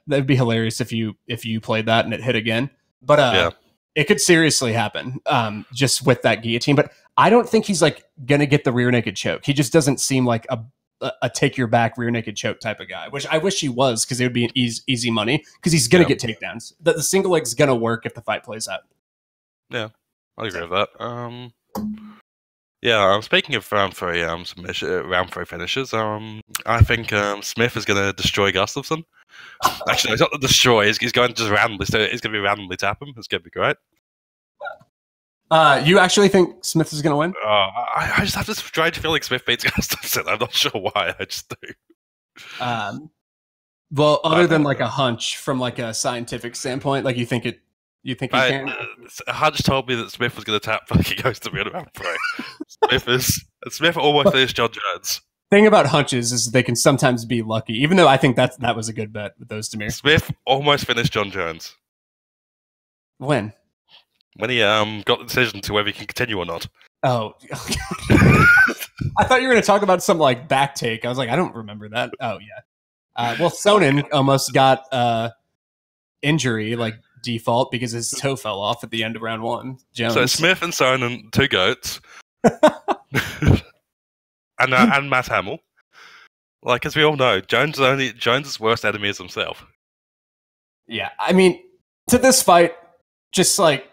that'd be hilarious if you if you played that and it hit again. But uh Yeah. it could seriously happen um just with that guillotine. But I don't think he's like gonna get the rear naked choke. He just doesn't seem like a a, take your back rear naked choke type of guy, which I wish he was because it would be an easy, easy money because he's gonna Yeah. get takedowns. The, the single leg's gonna work if the fight plays out. I agree with that. Um, yeah. Um, speaking of round three, um, submission, uh, round three finishes, um, I think um, Smith is going to destroy Gustafsson. Actually, he's not to destroy. He's, he's going to just randomly. So he's going to be randomly tap him. It's going to be great. Uh, you actually think Smith is gonna win? Uh, I, I just have this strange feeling Smith beats Gustafsson. I'm not sure why. I just do. Um, well, other than don't like know. a hunch from like a scientific standpoint, like you think it, you think he I, can? uh, told me that Smith was going to tap fucking goes to round three. Smith is Smith almost finished Jon Jones. Thing about hunches is they can sometimes be lucky, even though I think that's that was a good bet with Ozdemir. Smith almost finished Jon Jones When? when he um got the decision to whether he can continue or not. Oh, I thought you were going to talk about some like back take. I was like, I don't remember that. Oh yeah. Uh, well, Sonnen almost got uh, injury like default because his toe fell off at the end of round one. Jones. So Smith and Sonnen, two goats, and uh, and Matt Hamill. Like as we all know, Jones is only Jones's worst enemy is himself. Yeah, I mean, to this fight, just like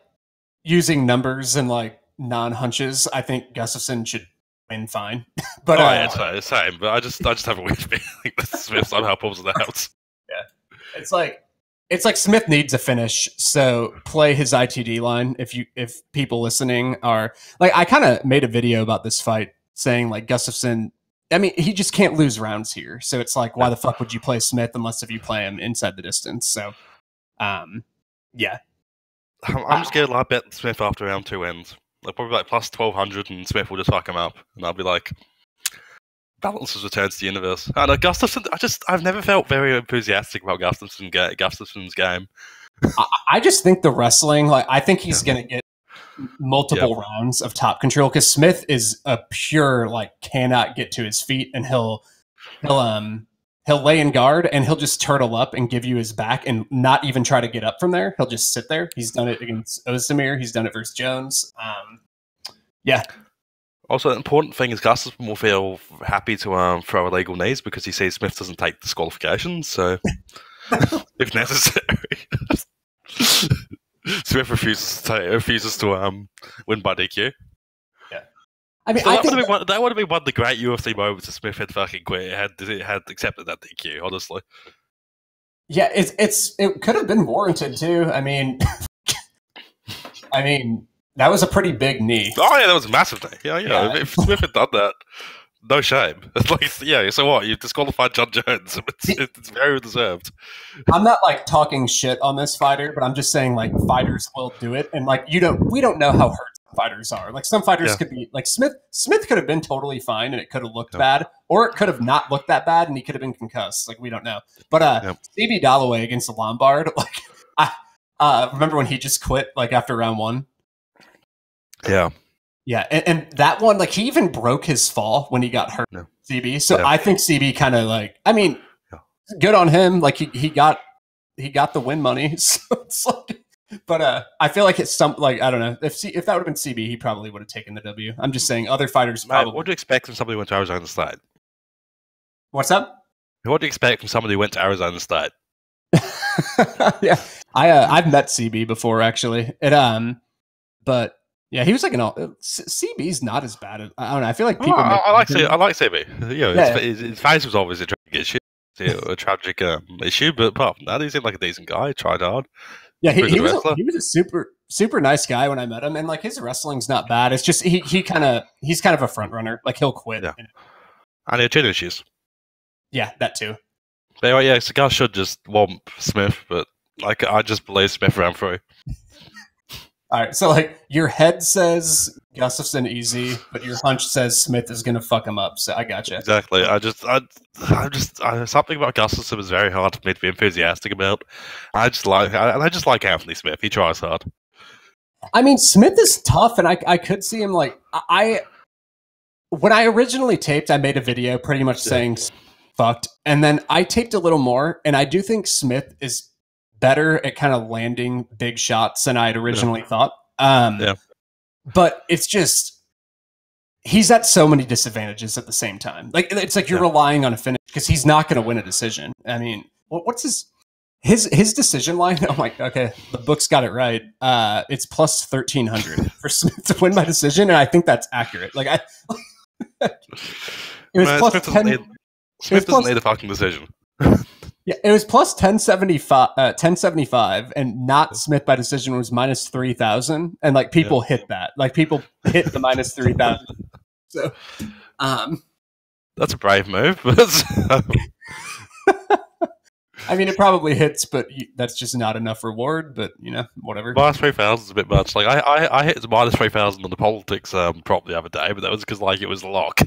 using numbers and like non hunches, I think Gustafsson should win fine. but oh, uh, yeah, it's fine, it's same. But I just I just have a weird feeling that Smith somehow pulls it out. Yeah, it's like it's like Smith needs a finish, so play his ITD line. If you if people listening are like, I kind of made a video about this fight saying like Gustafsson. I mean, he just can't lose rounds here. So it's like, why the fuck would you play Smith unless if you play him inside the distance? So, um, yeah, I'm, I'm scared. I bet Smith after round two ends. Like probably like plus twelve hundred, and Smith will just fuck him up, and I'll be like, balance has returned to the universe. I know Gustafsson. I just I've never felt very enthusiastic about Gustafsson ga- Gustafsson's game. I, I just think the wrestling, like, I think he's gonna get multiple rounds of top control because Smith is a pure like cannot get to his feet, and he'll he'll um he'll lay in guard and he'll just turtle up and give you his back and not even try to get up from there. He'll just sit there. He's done it against Ozdemir. He's done it versus Jones. Um, Also, an important thing is Gustafsson will feel happy to um, throw illegal knees because he sees Smith doesn't take disqualifications. So, if necessary, Smith refuses to take, refuses to um, win by DQ. Yeah, I mean, So I that would think have been one, that would have been one of the great UFC moments if Smith had fucking quit. Had had accepted that DQ. Honestly, Yeah, it's it's it could have been warranted too. I mean, I mean that was a pretty big knee. oh yeah, that was a massive thing. Yeah, yeah. Yeah. If Smith had done that, no shame. It's like yeah. So what? You've disqualified Jon Jones. It's, it's very deserved. I'm not like talking shit on this fighter, but I'm just saying like fighters will do it, and like you don't, we don't know how hurt fighters are. Like some fighters Yeah. could be like Smith. Smith could have been totally fine, and it could have looked Yeah. bad, or it could have not looked that bad, and he could have been concussed. Like we don't know. But uh, Yep. CB Dollaway against the Lombard, like I uh remember when he just quit like after round one. Yeah. Yeah, and, and that one, like he even broke his fall when he got hurt. Yeah. CB, so Yeah. I think CB kind of like, I mean, Yeah. good on him. Like he, he got he got the win money. So it's like, but uh, I feel like it's some like I don't know if C, if that would have been CB, he probably would have taken the W. I'm just saying other fighters probably. what do you expect from somebody who went to Arizona State? What's up? What do you expect from somebody who went to Arizona State? yeah, I uh, I've met CB before actually. It um, but yeah, he was like an all. CB's not as bad as I don't know. I feel like Oh, people. I, I like C- I like CB. You know, Yeah. his, his, his face was obviously a tragic issue, a tragic um, issue, but apart from that, he seemed like a decent guy. Tried hard. Yeah, he, he was a, he was a super super nice guy when I met him, and like his wrestling's not bad. It's just he he kind of he's kind of a front runner. Like he'll quit. Yeah. And he had chin issues. Yeah, that too. But anyway, yeah, Gus should just womp Smith, but like I just believe Smith round through. All right, so like your head says Gustafsson easy, but your hunch says Smith is gonna fuck him up. So I gotcha. Exactly. I just, I, I just, I, something about Gustafsson is very hard for me to be enthusiastic about. I just like, I, I just like Anthony Smith. He tries hard. I mean, Smith is tough, and I I could see him like I when I originally taped, I made a video pretty much Yeah. saying fucked, and then I taped a little more, and I do think Smith is better at kind of landing big shots than I had originally thought. Um, Yeah. but it's just he's at so many disadvantages at the same time. Like it's like you're Yeah. relying on a finish because he's not going to win a decision. I mean, what, what's his his his decision line? I'm like, okay, the book's got it right. Uh, it's plus thirteen hundred for Smith to win by decision, and I think that's accurate. Like I, it was Man, plus Smith doesn't, 10, need, Smith doesn't plus- need a fucking decision. Yeah, it was plus 1075, uh, 1075 and not Smith by decision was minus 3000 and like people hit that. Like people hit the minus 3000. So um That's a brave move, but I mean it probably hits but you, that's just not enough reward, but you know, whatever. minus three thousand is a bit much. Like I, I, I hit minus three thousand on the politics um, prop the other day, but that was because like it was a lock.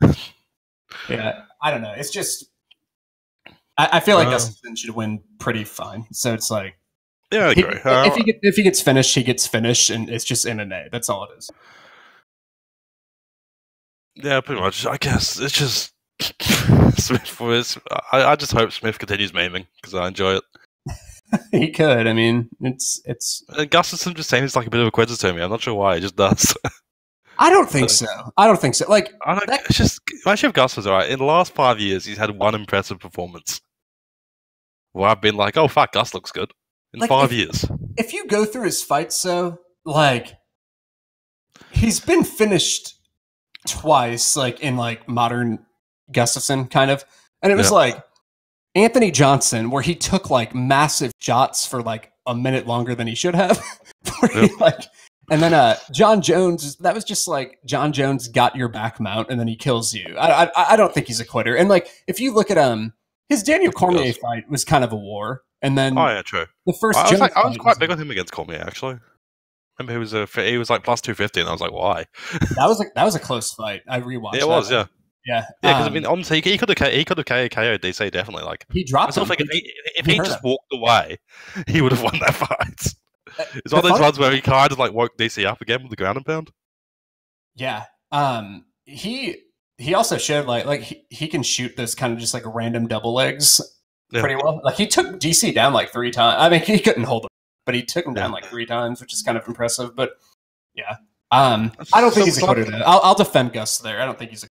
Yeah, I don't know. It's just I, I feel like Uh. Gustafsson should win pretty fine. So it's like yeah, I he- Uh, if he get, if he gets finished, he gets finished, and it's just MMA. That's all it is. yeah, pretty much. I guess it's just Smith was. I, I just hope Smith continues maiming because I enjoy it. he could. I mean, it's it's. And Gustafsson just seems like a bit of a quizzer to me. I'm not sure why. He just does. I don't think so. I don't think so. Like I don't. That- It's just actually, if Gus was alright in the last five years, he's had one impressive performance. Where I've been like, oh fuck, Gus looks good in Like, five if- years. if you go through his fights, so like he's been finished twice, like in like modern Gustafsson kind of, and it was Yeah. like Anthony Johnson, where he took like massive shots for like a minute longer than he should have. Where he, like, and then uh, Jon Jones, that was just like Jon Jones got your back mount, and then he kills you. I, I, I don't think he's a quitter. And like, if you look at um his Daniel Cormier fight was kind of a war, and then Oh yeah, true. the first I was, like, I was quite big on him against Cormier actually. Remember he was a he was like plus two fifty, and I was like, why? That was a that was a close fight. I rewatched. Yeah, it was, one. yeah, yeah, yeah. Because I Um, mean, honestly, he could have he could have KO'd DC definitely. Like, he I dropped him. think if he, if he he just him. walked away, he would have won that fight. It's one of those ones where he kind of like woke DC up again with the ground and pound. Yeah. Um. He he also showed like like he, he can shoot those kind of just like random double legs Yeah. pretty well. Like he took DC down like three times. I mean, he couldn't hold him, but he took him down like three times, which is kind of impressive. But yeah. Um. I don't think So he's a quitter. I'll, I'll defend Gus there. I don't think he's a.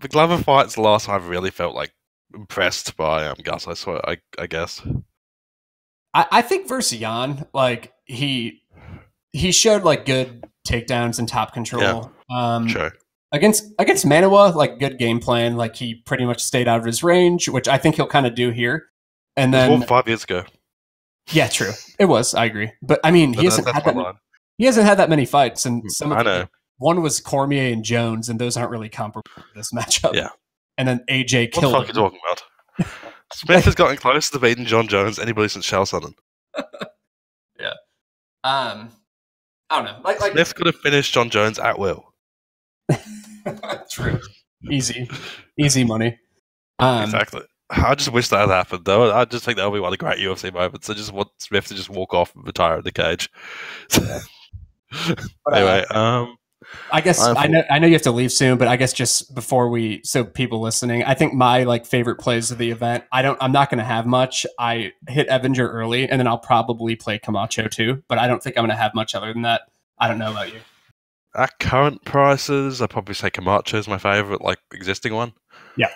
The Glover fight's the last time I've really felt like impressed by um, Gus. I swear, I, I guess. I, I think versus Jan, like he he showed like good takedowns and top control. Um, Sure. Against against Manuwa, like good game plan. Like he pretty much stayed out of his range, which I think he'll kind of do here. And then, five years ago. yeah, true, it was. I agree, but I mean, But he hasn't had that. line. He hasn't had that many fights, and some of I know. one was Cormier and Jones, and those aren't really comparable to this matchup. Yeah. and then AJ What the killed. fuck are you talking about? Smith has gotten closer to beating Jon Jones anybody since Chael Sonnen. Yeah. Um, I don't know, like like Smith could have finished Jon Jones at will. true, easy, easy money. Um, exactly. I just wish that had happened, though. I just think that would be one of the great UFC moments. I just want Smith to just walk off and retire in the cage. but, uh, anyway, um, I guess I'm I know I know you have to leave soon, but I guess just before we so people listening, I think my like favorite plays of the event. I don't I'm not gonna have much. I hit Evinger early and then I'll probably play Camacho too, but I don't think I'm gonna have much other than that. I don't know about you. At current prices, I'd probably say Camacho is my favorite, like existing one. Yeah.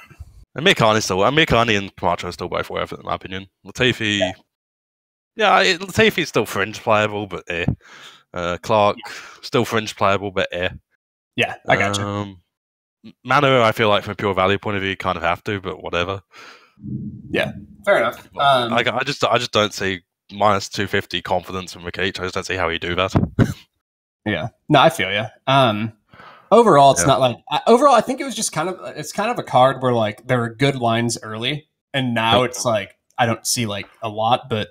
Amirkhani still, Amirkhani and Camacho are still both worth it, in my opinion. Latifi, Yeah. yeah, it- Latifi's still fringe playable, but eh. Uh, Clark, still fringe playable, but eh. Yeah, I got you. Um, Manu, I feel like from a pure value point of view, you kind of have to, but whatever. Yeah, fair enough. Um, Like, I just, I just don't see minus two fifty confidence from Rakic. I just don't see how he do that. yeah. No, I feel you. Um overall, it's Yeah. not like I- overall. I think it was just kind of it's kind of a card where like there were good lines early, and now it's like I don't see like a lot. But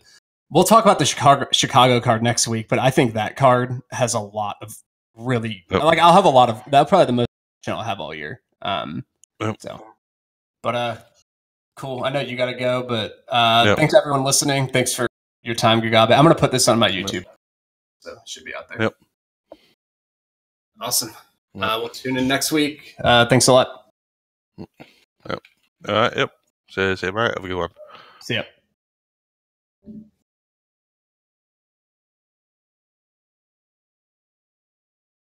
we'll talk about the Chicago Chicago card next week. But I think that card has a lot of really Yep. like I'll have a lot of that probably the most I'll have all year. Um, Yep. so, but uh, cool. I know you got to go, but uh, Yep. thanks everyone listening. Thanks for your time, Gugabe. I'm gonna put this on my YouTube, so it should be out there. Yep. Awesome. Yep. Uh, we'll tune in next week. Uh, thanks a lot. Yep. All right. Yep. See, see you, mate. Have a good one. See ya.